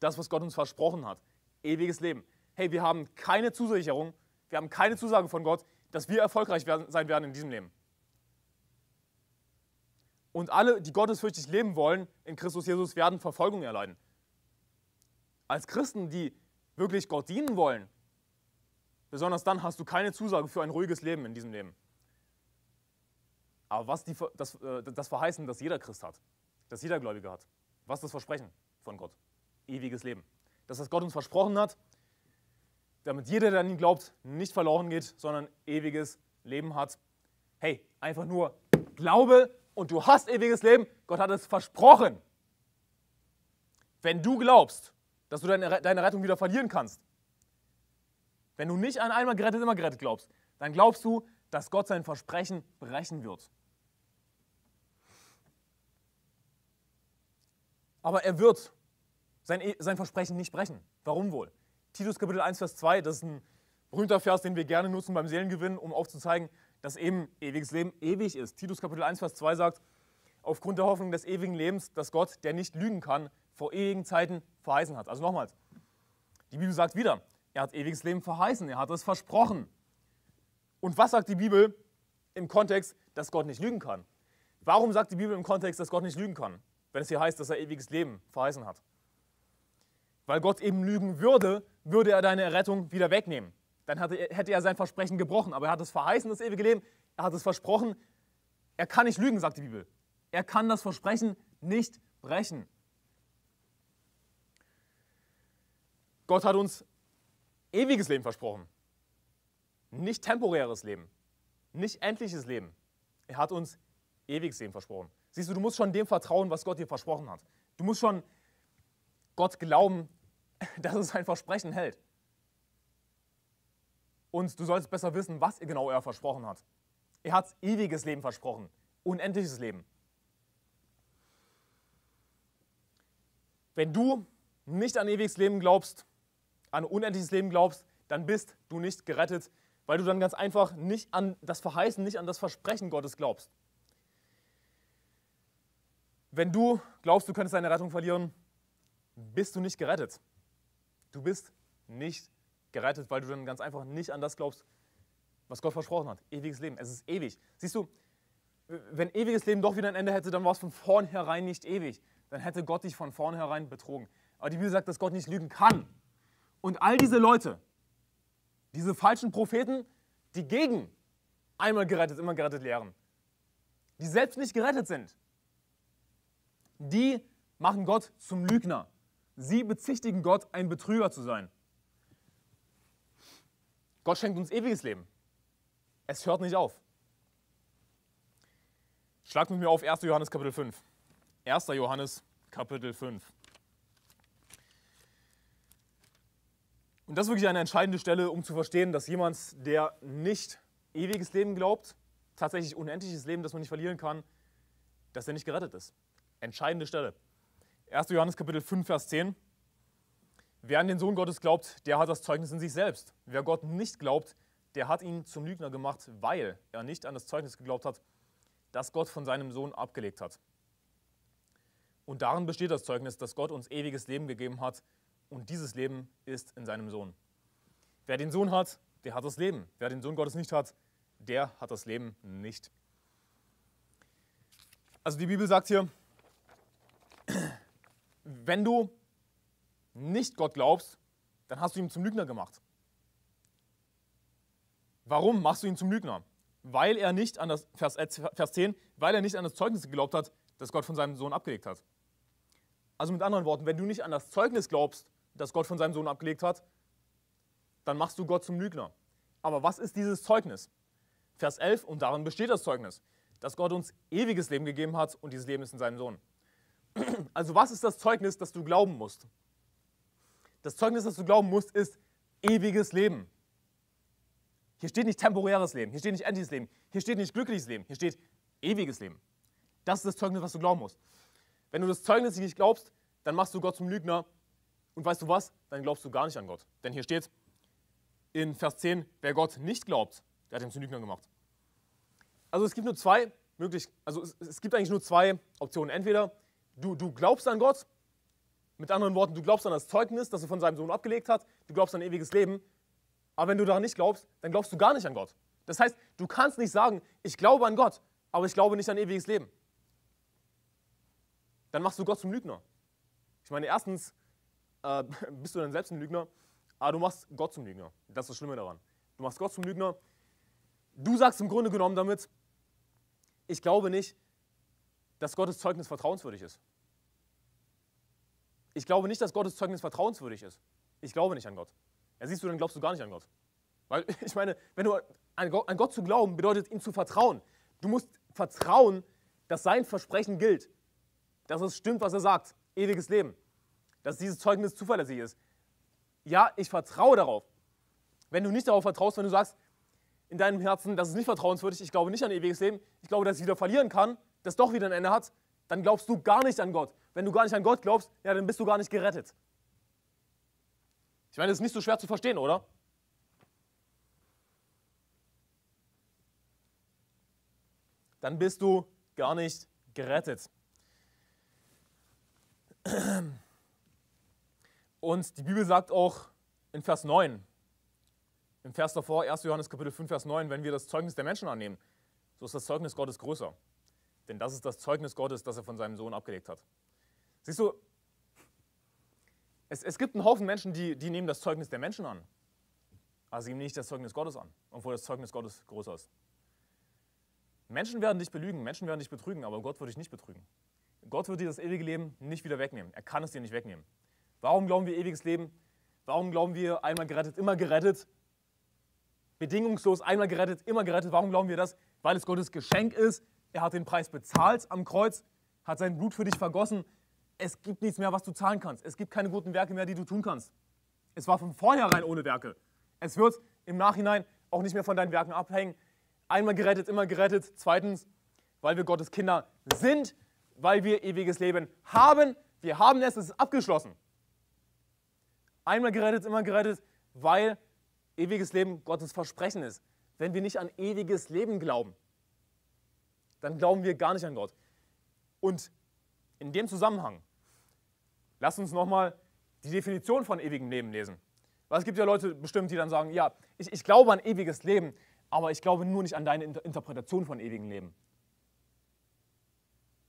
Das, was Gott uns versprochen hat. Ewiges Leben. Hey, wir haben keine Zusicherung, wir haben keine Zusage von Gott, dass wir erfolgreich sein werden in diesem Leben. Und alle, die gottesfürchtig leben wollen in Christus Jesus, werden Verfolgung erleiden. Als Christen, die wirklich Gott dienen wollen, besonders dann hast du keine Zusage für ein ruhiges Leben in diesem Leben. Aber was die, das, äh, das Verheißen, das jeder Christ hat, das jeder Gläubige hat, was das Versprechen von Gott? Ewiges Leben. Das, was Gott uns versprochen hat, damit jeder, der an ihn glaubt, nicht verloren geht, sondern ewiges Leben hat. Hey, einfach nur Glaube und du hast ewiges Leben. Gott hat es versprochen. Wenn du glaubst, dass du deine, deine Rettung wieder verlieren kannst, wenn du nicht an einmal gerettet, immer gerettet glaubst, dann glaubst du, dass Gott sein Versprechen brechen wird. Aber er wird sein, e, sein Versprechen nicht brechen. Warum wohl? Titus Kapitel 1, Vers 2, das ist ein berühmter Vers, den wir gerne nutzen beim Seelengewinn, um aufzuzeigen, dass eben ewiges Leben ewig ist. Titus Kapitel 1, Vers 2 sagt, aufgrund der Hoffnung des ewigen Lebens, dass Gott, der nicht lügen kann, vor ewigen Zeiten verheißen hat. Also nochmals, die Bibel sagt wieder, er hat ewiges Leben verheißen, er hat es versprochen. Und was sagt die Bibel im Kontext, dass Gott nicht lügen kann? Warum sagt die Bibel im Kontext, dass Gott nicht lügen kann, wenn es hier heißt, dass er ewiges Leben verheißen hat? Weil Gott eben lügen würde, würde er deine Errettung wieder wegnehmen dann hätte er sein Versprechen gebrochen. Aber er hat es verheißen, das ewige Leben. Er hat es versprochen. Er kann nicht lügen, sagt die Bibel. Er kann das Versprechen nicht brechen. Gott hat uns ewiges Leben versprochen. Nicht temporäres Leben. Nicht endliches Leben. Er hat uns ewiges Leben versprochen. Siehst du, du musst schon dem vertrauen, was Gott dir versprochen hat. Du musst schon Gott glauben, dass es sein Versprechen hält und du sollst besser wissen, was genau er versprochen hat. Er hat ewiges Leben versprochen, unendliches Leben. Wenn du nicht an ewiges Leben glaubst, an unendliches Leben glaubst, dann bist du nicht gerettet, weil du dann ganz einfach nicht an das Verheißen, nicht an das Versprechen Gottes glaubst. Wenn du glaubst, du könntest deine Rettung verlieren, bist du nicht gerettet. Du bist nicht gerettet, weil du dann ganz einfach nicht an das glaubst, was Gott versprochen hat. Ewiges Leben. Es ist ewig. Siehst du, wenn ewiges Leben doch wieder ein Ende hätte, dann war es von vornherein nicht ewig. Dann hätte Gott dich von vornherein betrogen. Aber die Bibel sagt, dass Gott nicht lügen kann. Und all diese Leute, diese falschen Propheten, die gegen einmal gerettet, immer gerettet lehren, die selbst nicht gerettet sind, die machen Gott zum Lügner. Sie bezichtigen Gott, ein Betrüger zu sein. Gott schenkt uns ewiges Leben. Es hört nicht auf. Schlag mit mir auf 1. Johannes Kapitel 5. 1. Johannes Kapitel 5. Und das ist wirklich eine entscheidende Stelle, um zu verstehen, dass jemand, der nicht ewiges Leben glaubt, tatsächlich unendliches Leben, das man nicht verlieren kann, dass er nicht gerettet ist. Entscheidende Stelle. 1. Johannes Kapitel 5, Vers 10. Wer an den Sohn Gottes glaubt, der hat das Zeugnis in sich selbst. Wer Gott nicht glaubt, der hat ihn zum Lügner gemacht, weil er nicht an das Zeugnis geglaubt hat, das Gott von seinem Sohn abgelegt hat. Und darin besteht das Zeugnis, dass Gott uns ewiges Leben gegeben hat und dieses Leben ist in seinem Sohn. Wer den Sohn hat, der hat das Leben. Wer den Sohn Gottes nicht hat, der hat das Leben nicht. Also die Bibel sagt hier, wenn du nicht Gott glaubst, dann hast du ihn zum Lügner gemacht. Warum machst du ihn zum Lügner? Weil er nicht an das, Vers, äh, Vers 10, weil er nicht an das Zeugnis geglaubt hat, das Gott von seinem Sohn abgelegt hat. Also mit anderen Worten, wenn du nicht an das Zeugnis glaubst, das Gott von seinem Sohn abgelegt hat, dann machst du Gott zum Lügner. Aber was ist dieses Zeugnis? Vers 11, und darin besteht das Zeugnis, dass Gott uns ewiges Leben gegeben hat und dieses Leben ist in seinem Sohn. Also was ist das Zeugnis, das du glauben musst? Das Zeugnis, das du glauben musst, ist ewiges Leben. Hier steht nicht temporäres Leben, hier steht nicht endliches Leben, hier steht nicht glückliches Leben, hier steht ewiges Leben. Das ist das Zeugnis, was du glauben musst. Wenn du das Zeugnis nicht glaubst, dann machst du Gott zum Lügner. Und weißt du was? Dann glaubst du gar nicht an Gott. Denn hier steht in Vers 10, wer Gott nicht glaubt, der hat ihn zum Lügner gemacht. Also es gibt nur zwei möglich, also es, es gibt eigentlich nur zwei Optionen. Entweder du, du glaubst an Gott, mit anderen Worten, du glaubst an das Zeugnis, das er von seinem Sohn abgelegt hat, du glaubst an ewiges Leben, aber wenn du daran nicht glaubst, dann glaubst du gar nicht an Gott. Das heißt, du kannst nicht sagen, ich glaube an Gott, aber ich glaube nicht an ewiges Leben. Dann machst du Gott zum Lügner. Ich meine, erstens äh, bist du dann selbst ein Lügner, aber du machst Gott zum Lügner. Das ist das Schlimme daran. Du machst Gott zum Lügner. Du sagst im Grunde genommen damit, ich glaube nicht, dass Gottes Zeugnis vertrauenswürdig ist. Ich glaube nicht, dass Gottes Zeugnis vertrauenswürdig ist. Ich glaube nicht an Gott. Ja, siehst du, dann glaubst du gar nicht an Gott. Weil ich meine, wenn du an Gott, an Gott zu glauben, bedeutet ihm zu vertrauen. Du musst vertrauen, dass sein Versprechen gilt. Dass es stimmt, was er sagt. Ewiges Leben. Dass dieses Zeugnis zuverlässig ist. Ja, ich vertraue darauf. Wenn du nicht darauf vertraust, wenn du sagst in deinem Herzen, das ist nicht vertrauenswürdig, ich glaube nicht an ewiges Leben, ich glaube, dass ich wieder verlieren kann, das doch wieder ein Ende hat, dann glaubst du gar nicht an Gott. Wenn du gar nicht an Gott glaubst, ja, dann bist du gar nicht gerettet. Ich meine, das ist nicht so schwer zu verstehen, oder? Dann bist du gar nicht gerettet. Und die Bibel sagt auch in Vers 9, im Vers davor, 1. Johannes Kapitel 5, Vers 9, wenn wir das Zeugnis der Menschen annehmen, so ist das Zeugnis Gottes größer. Denn das ist das Zeugnis Gottes, das er von seinem Sohn abgelegt hat. Siehst du, es, es gibt einen Haufen Menschen, die, die nehmen das Zeugnis der Menschen an. Aber sie nehmen nicht das Zeugnis Gottes an, obwohl das Zeugnis Gottes größer ist. Menschen werden dich belügen, Menschen werden dich betrügen, aber Gott wird dich nicht betrügen. Gott wird dir das ewige Leben nicht wieder wegnehmen. Er kann es dir nicht wegnehmen. Warum glauben wir ewiges Leben? Warum glauben wir einmal gerettet, immer gerettet? Bedingungslos einmal gerettet, immer gerettet. Warum glauben wir das? Weil es Gottes Geschenk ist, er hat den Preis bezahlt am Kreuz, hat sein Blut für dich vergossen. Es gibt nichts mehr, was du zahlen kannst. Es gibt keine guten Werke mehr, die du tun kannst. Es war von vornherein ohne Werke. Es wird im Nachhinein auch nicht mehr von deinen Werken abhängen. Einmal gerettet, immer gerettet. Zweitens, weil wir Gottes Kinder sind, weil wir ewiges Leben haben. Wir haben es, es ist abgeschlossen. Einmal gerettet, immer gerettet, weil ewiges Leben Gottes Versprechen ist. Wenn wir nicht an ewiges Leben glauben, dann glauben wir gar nicht an Gott. Und in dem Zusammenhang, lass uns nochmal die Definition von ewigem Leben lesen. Weil es gibt ja Leute bestimmt, die dann sagen, ja, ich, ich glaube an ewiges Leben, aber ich glaube nur nicht an deine Interpretation von ewigem Leben.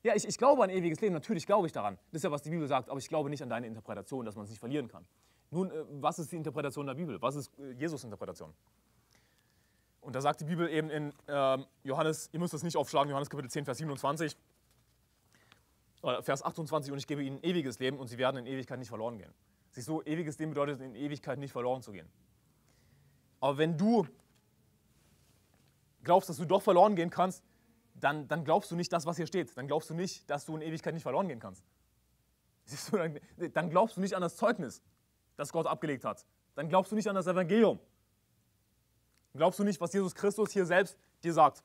Ja, ich, ich glaube an ewiges Leben, natürlich glaube ich daran. Das ist ja, was die Bibel sagt, aber ich glaube nicht an deine Interpretation, dass man es nicht verlieren kann. Nun, äh, was ist die Interpretation der Bibel? Was ist äh, Jesus Interpretation? Und da sagt die Bibel eben in äh, Johannes, ihr müsst das nicht aufschlagen, Johannes Kapitel 10, Vers 27, Vers 28, und ich gebe ihnen ewiges Leben und sie werden in Ewigkeit nicht verloren gehen. Siehst du, ewiges Leben bedeutet in Ewigkeit nicht verloren zu gehen. Aber wenn du glaubst, dass du doch verloren gehen kannst, dann, dann glaubst du nicht das, was hier steht. Dann glaubst du nicht, dass du in Ewigkeit nicht verloren gehen kannst. Du, dann, dann glaubst du nicht an das Zeugnis, das Gott abgelegt hat. Dann glaubst du nicht an das Evangelium. Glaubst du nicht, was Jesus Christus hier selbst dir sagt?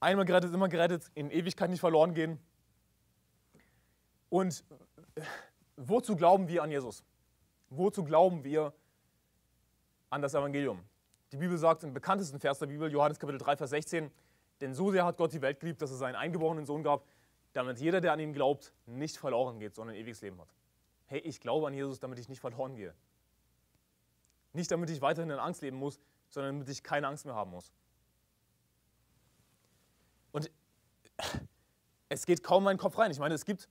Einmal gerettet, immer gerettet, in Ewigkeit nicht verloren gehen. Und wozu glauben wir an Jesus? Wozu glauben wir an das Evangelium? Die Bibel sagt im bekanntesten Vers der Bibel, Johannes Kapitel 3, Vers 16, denn so sehr hat Gott die Welt geliebt, dass er seinen eingeborenen Sohn gab, damit jeder, der an ihn glaubt, nicht verloren geht, sondern ewiges Leben hat. Hey, ich glaube an Jesus, damit ich nicht verloren gehe. Nicht damit ich weiterhin in Angst leben muss, sondern damit ich keine Angst mehr haben muss. Und es geht kaum in meinen Kopf rein. Ich meine, es gibt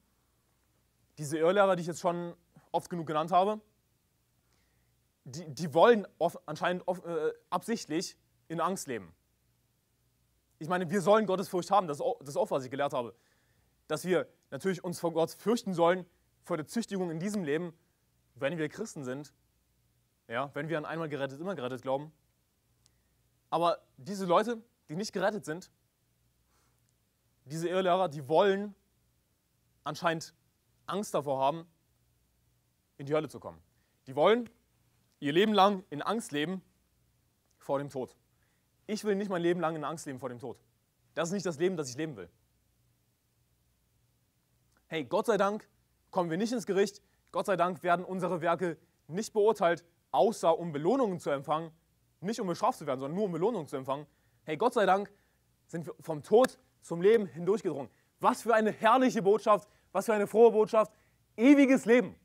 diese Irrlehrer, die ich jetzt schon oft genug genannt habe, die, die wollen oft, anscheinend oft, äh, absichtlich in Angst leben. Ich meine, wir sollen Gottesfurcht haben, das ist, das ist auch, was ich gelehrt habe. dass wir natürlich uns vor Gott fürchten sollen, vor der Züchtigung in diesem Leben, wenn wir Christen sind, ja, wenn wir an einmal gerettet, immer gerettet glauben. Aber diese Leute, die nicht gerettet sind, diese Irrlehrer, die wollen anscheinend Angst davor haben, in die Hölle zu kommen. Die wollen ihr Leben lang in Angst leben vor dem Tod. Ich will nicht mein Leben lang in Angst leben vor dem Tod. Das ist nicht das Leben, das ich leben will. Hey, Gott sei Dank kommen wir nicht ins Gericht. Gott sei Dank werden unsere Werke nicht beurteilt, außer um Belohnungen zu empfangen. Nicht um bestraft zu werden, sondern nur um Belohnungen zu empfangen. Hey, Gott sei Dank sind wir vom Tod zum Leben hindurchgedrungen. Was für eine herrliche Botschaft, was für eine frohe Botschaft. Ewiges Leben.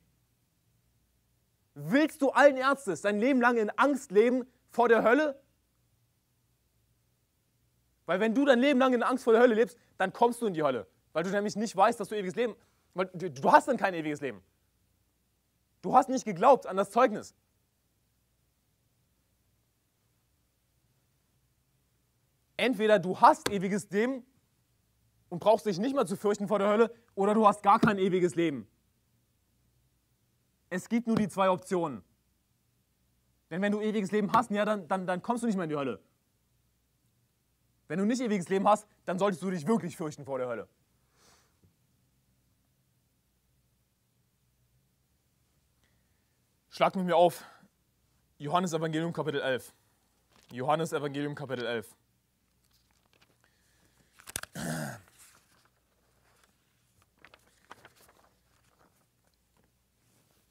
Willst du allen Ernstes dein Leben lang in Angst leben vor der Hölle? Weil wenn du dein Leben lang in Angst vor der Hölle lebst, dann kommst du in die Hölle. Weil du nämlich nicht weißt, dass du ewiges Leben, weil du hast dann kein ewiges Leben. Du hast nicht geglaubt an das Zeugnis. Entweder du hast ewiges Leben und brauchst dich nicht mehr zu fürchten vor der Hölle, oder du hast gar kein ewiges Leben. Es gibt nur die zwei Optionen. Denn wenn du ewiges Leben hast, ja, dann, dann, dann kommst du nicht mehr in die Hölle. Wenn du nicht ewiges Leben hast, dann solltest du dich wirklich fürchten vor der Hölle. Schlag mit mir auf Johannes Evangelium Kapitel 11. Johannes Evangelium Kapitel 11.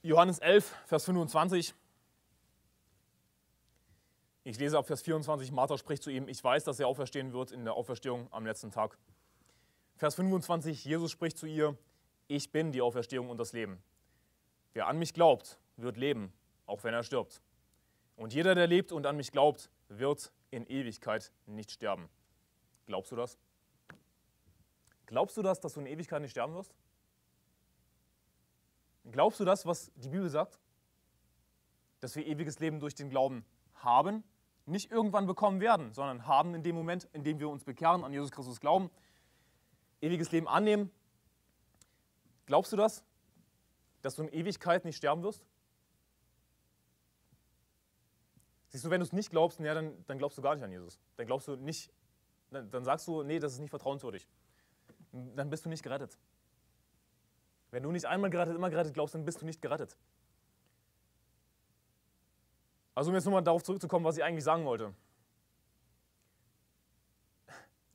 Johannes 11, Vers 25. Ich lese ab Vers 24, Martha spricht zu ihm, ich weiß, dass er auferstehen wird in der Auferstehung am letzten Tag. Vers 25, Jesus spricht zu ihr, ich bin die Auferstehung und das Leben. Wer an mich glaubt, wird leben, auch wenn er stirbt. Und jeder, der lebt und an mich glaubt, wird in Ewigkeit nicht sterben. Glaubst du das? Glaubst du das, dass du in Ewigkeit nicht sterben wirst? Glaubst du das, was die Bibel sagt? Dass wir ewiges Leben durch den Glauben haben, nicht irgendwann bekommen werden, sondern haben in dem Moment, in dem wir uns bekehren, an Jesus Christus glauben, ewiges Leben annehmen. Glaubst du das? Dass du in Ewigkeit nicht sterben wirst? Siehst du, wenn du es nicht glaubst, ja, dann, dann glaubst du gar nicht an Jesus. Dann glaubst du nicht, dann, dann sagst du, nee, das ist nicht vertrauenswürdig. Dann bist du nicht gerettet. Wenn du nicht einmal gerettet, immer gerettet glaubst, dann bist du nicht gerettet. Also um jetzt nochmal darauf zurückzukommen, was ich eigentlich sagen wollte.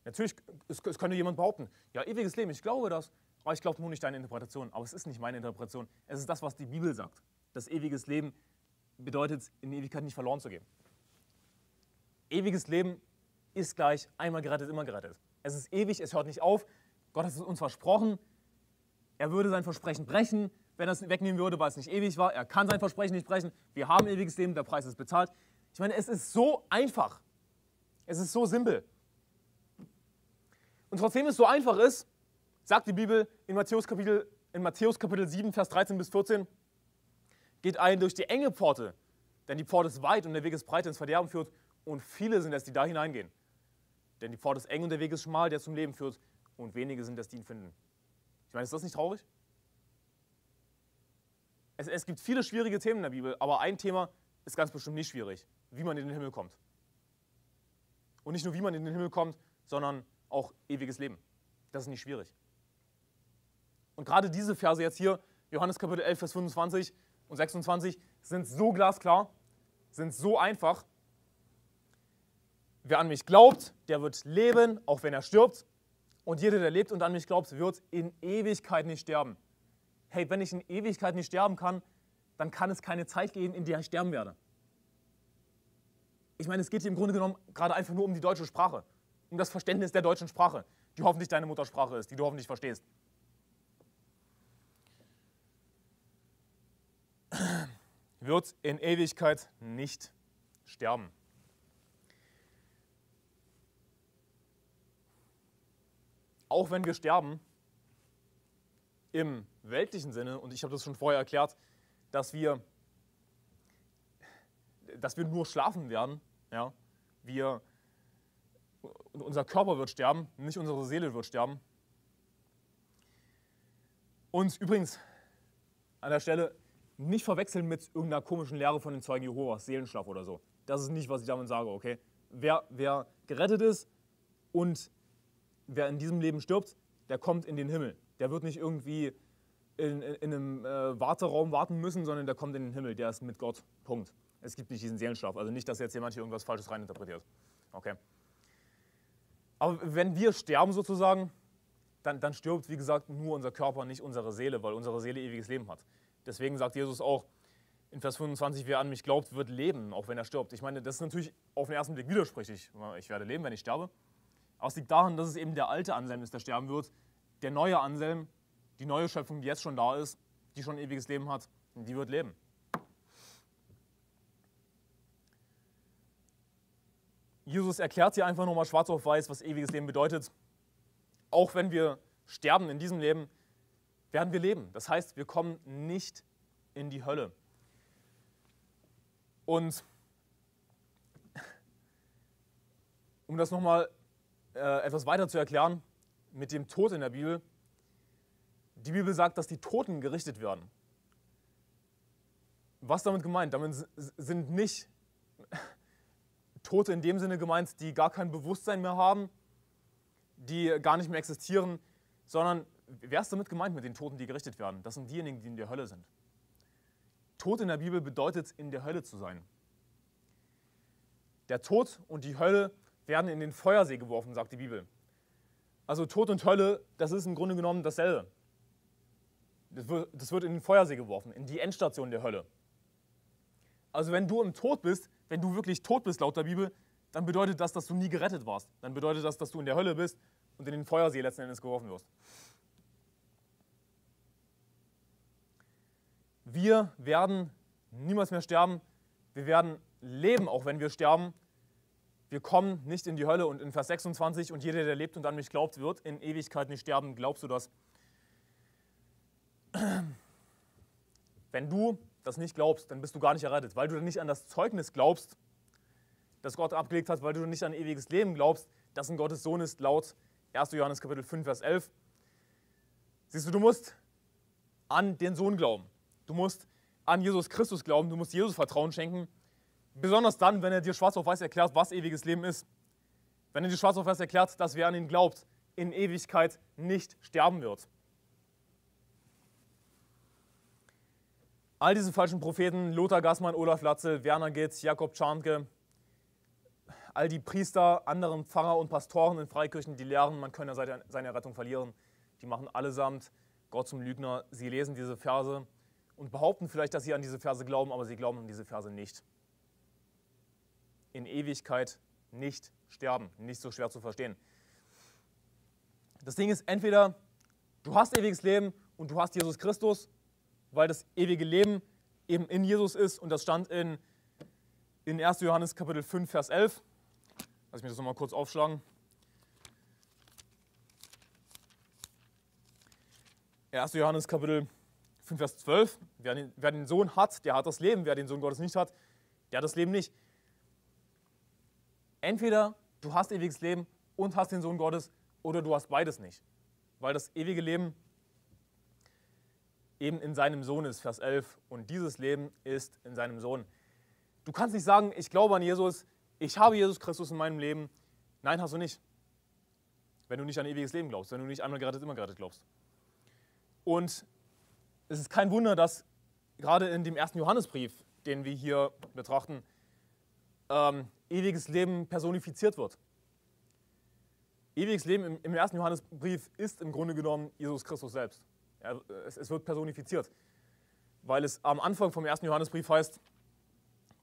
Natürlich, es, es könnte jemand behaupten, ja, ewiges Leben, ich glaube das, aber ich glaube nur nicht deine Interpretation. Aber es ist nicht meine Interpretation. Es ist das, was die Bibel sagt. Das ewiges Leben bedeutet, in Ewigkeit nicht verloren zu gehen. Ewiges Leben ist gleich einmal gerettet, immer gerettet. Es ist ewig, es hört nicht auf. Gott hat es uns versprochen. Er würde sein Versprechen brechen, wenn er es wegnehmen würde, weil es nicht ewig war. Er kann sein Versprechen nicht brechen. Wir haben ewiges Leben, der Preis ist bezahlt. Ich meine, es ist so einfach. Es ist so simpel. Und trotzdem es so einfach ist, sagt die Bibel in Matthäus Kapitel, in Matthäus Kapitel 7, Vers 13 bis 14, geht ein durch die enge Pforte, denn die Pforte ist weit und der Weg ist breit, der ins Verderben führt, und viele sind es, die da hineingehen. Denn die Pforte ist eng und der Weg ist schmal, der zum Leben führt, und wenige sind es, die ihn finden. Ich meine, ist das nicht traurig? Es, es gibt viele schwierige Themen in der Bibel, aber ein Thema ist ganz bestimmt nicht schwierig, wie man in den Himmel kommt. Und nicht nur, wie man in den Himmel kommt, sondern auch ewiges Leben. Das ist nicht schwierig. Und gerade diese Verse jetzt hier, Johannes Kapitel 11, Vers 25 und 26, sind so glasklar, sind so einfach. Wer an mich glaubt, der wird leben, auch wenn er stirbt. Und jeder, der lebt und an mich glaubt, wird in Ewigkeit nicht sterben. Hey, wenn ich in Ewigkeit nicht sterben kann, dann kann es keine Zeit geben, in der ich sterben werde. Ich meine, es geht hier im Grunde genommen gerade einfach nur um die deutsche Sprache, um das Verständnis der deutschen Sprache, die hoffentlich deine Muttersprache ist, die du hoffentlich verstehst. Wird in Ewigkeit nicht sterben. Auch wenn wir sterben, im weltlichen Sinne, und ich habe das schon vorher erklärt, dass wir, dass wir nur schlafen werden, ja, wir, unser Körper wird sterben, nicht unsere Seele wird sterben. Und übrigens, an der Stelle, nicht verwechseln mit irgendeiner komischen Lehre von den Zeugen Jehovas, Seelenschlaf oder so. Das ist nicht, was ich damit sage, okay? Wer, wer gerettet ist und wer in diesem Leben stirbt, der kommt in den Himmel. Der wird nicht irgendwie in, in, in einem äh, Warteraum warten müssen, sondern der kommt in den Himmel. Der ist mit Gott. Punkt. Es gibt nicht diesen Seelenschlaf. Also nicht, dass jetzt jemand hier irgendwas Falsches reininterpretiert. Okay. Aber wenn wir sterben sozusagen, dann, dann stirbt, wie gesagt, nur unser Körper, nicht unsere Seele, weil unsere Seele ewiges Leben hat. Deswegen sagt Jesus auch in Vers 25, wer an mich glaubt, wird leben, auch wenn er stirbt. Ich meine, das ist natürlich auf den ersten Blick widersprüchlich. Ich werde leben, wenn ich sterbe. Aber es liegt daran, dass es eben der alte Anselm ist, der sterben wird. Der neue Anselm, die neue Schöpfung, die jetzt schon da ist, die schon ewiges Leben hat, die wird leben. Jesus erklärt hier einfach nochmal schwarz auf weiß, was ewiges Leben bedeutet. Auch wenn wir sterben in diesem Leben, werden wir leben. Das heißt, wir kommen nicht in die Hölle. Und um das nochmal äh, etwas weiter zu erklären, mit dem Tod in der Bibel, die Bibel sagt, dass die Toten gerichtet werden. Was damit gemeint? Damit sind nicht Tote in dem Sinne gemeint, die gar kein Bewusstsein mehr haben, die gar nicht mehr existieren, sondern wer ist damit gemeint mit den Toten, die gerichtet werden? Das sind diejenigen, die in der Hölle sind. Tod in der Bibel bedeutet, in der Hölle zu sein. Der Tod und die Hölle werden in den Feuersee geworfen, sagt die Bibel. Also Tod und Hölle, das ist im Grunde genommen dasselbe. Das wird, in den Feuersee geworfen, in die Endstation der Hölle. Also wenn du im Tod bist, wenn du wirklich tot bist laut der Bibel, dann bedeutet das, dass du nie gerettet warst. Dann bedeutet das, dass du in der Hölle bist und in den Feuersee letzten Endes geworfen wirst. Wir werden niemals mehr sterben. Wir werden leben, auch wenn wir sterben. Wir kommen nicht in die Hölle. Und in Vers 26, und jeder, der lebt und an mich glaubt, wird in Ewigkeit nicht sterben. Glaubst du das? Wenn du das nicht glaubst, dann bist du gar nicht errettet, weil du nicht an das Zeugnis glaubst, das Gott abgelegt hat, weil du nicht an ewiges Leben glaubst, das in Gottes Sohn ist, laut 1. Johannes Kapitel 5, Vers 11. Siehst du, du musst an den Sohn glauben. Du musst an Jesus Christus glauben, du musst Jesus Vertrauen schenken. Besonders dann, wenn er dir schwarz auf weiß erklärt, was ewiges Leben ist. Wenn er dir schwarz auf weiß erklärt, dass wer an ihn glaubt, in Ewigkeit nicht sterben wird. All diese falschen Propheten, Lothar Gassmann, Olaf Latzel, Werner Gitz, Jakob Czarnke, all die Priester, anderen Pfarrer und Pastoren in Freikirchen, die lehren, man könne seine Rettung verlieren, die machen allesamt Gott zum Lügner. Sie lesen diese Verse und behaupten vielleicht, dass sie an diese Verse glauben, aber sie glauben an diese Verse nicht. In Ewigkeit nicht sterben, nicht so schwer zu verstehen. Das Ding ist, entweder du hast ewiges Leben und du hast Jesus Christus, weil das ewige Leben eben in Jesus ist und das stand in, in 1. Johannes Kapitel 5, Vers 11. Lass mich das nochmal kurz aufschlagen. 1. Johannes Kapitel 5, Vers 12. Wer den, wer den Sohn hat, der hat das Leben. Wer den Sohn Gottes nicht hat, der hat das Leben nicht. Entweder du hast ewiges Leben und hast den Sohn Gottes oder du hast beides nicht. Weil das ewige Leben eben in seinem Sohn ist, Vers 11. Und dieses Leben ist in seinem Sohn. Du kannst nicht sagen, ich glaube an Jesus, ich habe Jesus Christus in meinem Leben. Nein, hast du nicht. Wenn du nicht an ewiges Leben glaubst, wenn du nicht einmal gerettet, immer gerettet glaubst. Und es ist kein Wunder, dass gerade in dem ersten Johannesbrief, den wir hier betrachten, ähm, ewiges Leben personifiziert wird. Ewiges Leben im, ersten Johannesbrief ist im Grunde genommen Jesus Christus selbst. Ja, es, es, wird personifiziert, weil es am Anfang vom ersten Johannesbrief heißt,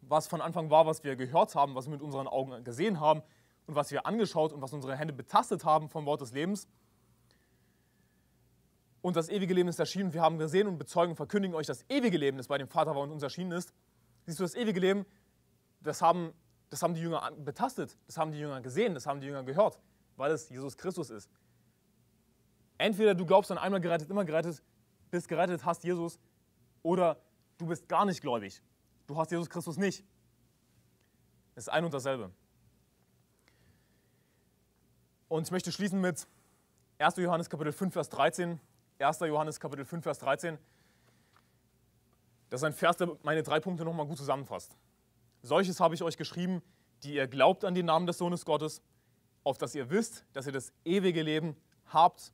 was von Anfang war, was wir gehört haben, was wir mit unseren Augen gesehen haben und was wir angeschaut und was unsere Hände betastet haben vom Wort des Lebens und das ewige Leben ist erschienen. Wir haben gesehen und bezeugen verkündigen euch das ewige Leben, das bei dem Vater war und uns erschienen ist. Siehst du, das ewige Leben, das haben, das haben die Jünger betastet, das haben die Jünger gesehen, das haben die Jünger gehört, weil es Jesus Christus ist. Entweder du glaubst an einmal gerettet, immer gerettet, bist gerettet, hast Jesus, oder du bist gar nicht gläubig. Du hast Jesus Christus nicht. Es ist ein und dasselbe. Und ich möchte schließen mit 1. Johannes Kapitel 5, Vers 13 1. Johannes Kapitel 5, Vers 13. Das ist ein Vers, der meine drei Punkte nochmal gut zusammenfasst. Solches habe ich euch geschrieben, die ihr glaubt an den Namen des Sohnes Gottes, auf dass ihr wisst, dass ihr das ewige Leben habt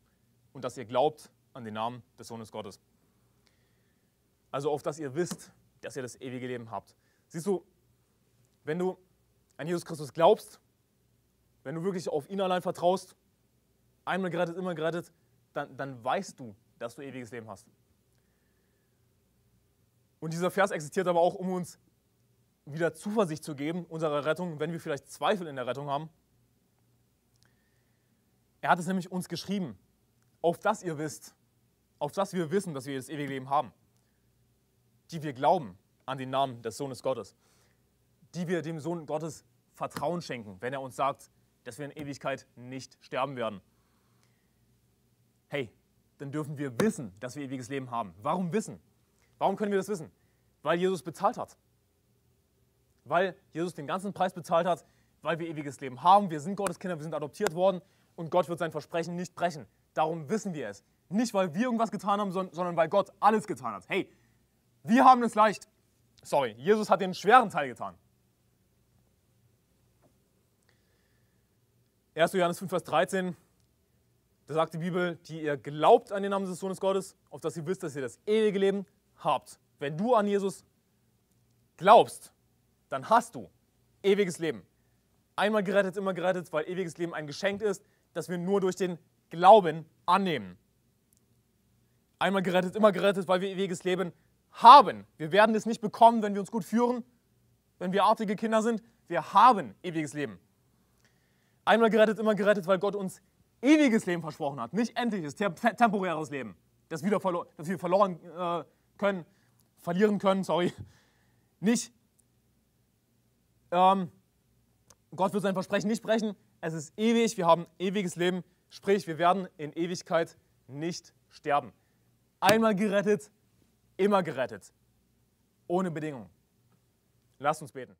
und dass ihr glaubt an den Namen des Sohnes Gottes. Also auf dass ihr wisst, dass ihr das ewige Leben habt. Siehst du, wenn du an Jesus Christus glaubst, wenn du wirklich auf ihn allein vertraust, einmal gerettet, immer gerettet, dann, dann weißt du, dass du ewiges Leben hast. Und dieser Vers existiert aber auch, um uns wieder Zuversicht zu geben, unserer Rettung, wenn wir vielleicht Zweifel in der Rettung haben. Er hat es nämlich uns geschrieben, auf das ihr wisst, auf das wir wissen, dass wir das ewige Leben haben, die wir glauben an den Namen des Sohnes Gottes, die wir dem Sohn Gottes Vertrauen schenken, wenn er uns sagt, dass wir in Ewigkeit nicht sterben werden. Hey, dann dürfen wir wissen, dass wir ewiges Leben haben. Warum wissen? Warum können wir das wissen? Weil Jesus bezahlt hat. Weil Jesus den ganzen Preis bezahlt hat, weil wir ewiges Leben haben. Wir sind Gottes Kinder, wir sind adoptiert worden und Gott wird sein Versprechen nicht brechen. Darum wissen wir es. Nicht, weil wir irgendwas getan haben, sondern weil Gott alles getan hat. Hey, wir haben es leicht. Sorry, Jesus hat den schweren Teil getan. 1. Johannes 5, Vers 13, da sagt die Bibel, die ihr glaubt an den Namen des Sohnes Gottes, auf dass ihr wisst, dass ihr das ewige Leben habt. Wenn du an Jesus glaubst, dann hast du ewiges Leben. Einmal gerettet, immer gerettet, weil ewiges Leben ein Geschenk ist, das wir nur durch den Glauben annehmen. Einmal gerettet, immer gerettet, weil wir ewiges Leben haben. Wir werden es nicht bekommen, wenn wir uns gut führen, wenn wir artige Kinder sind. Wir haben ewiges Leben. Einmal gerettet, immer gerettet, weil Gott uns ewiges Leben versprochen hat. Nicht endliches, temporäres Leben, das, wieder das wir verloren äh, können, verlieren können, sorry. Nicht, ähm, Gott wird sein Versprechen nicht brechen. Es ist ewig, wir haben ewiges Leben. Sprich, wir werden in Ewigkeit nicht sterben. Einmal gerettet, immer gerettet. Ohne Bedingung. Lasst uns beten.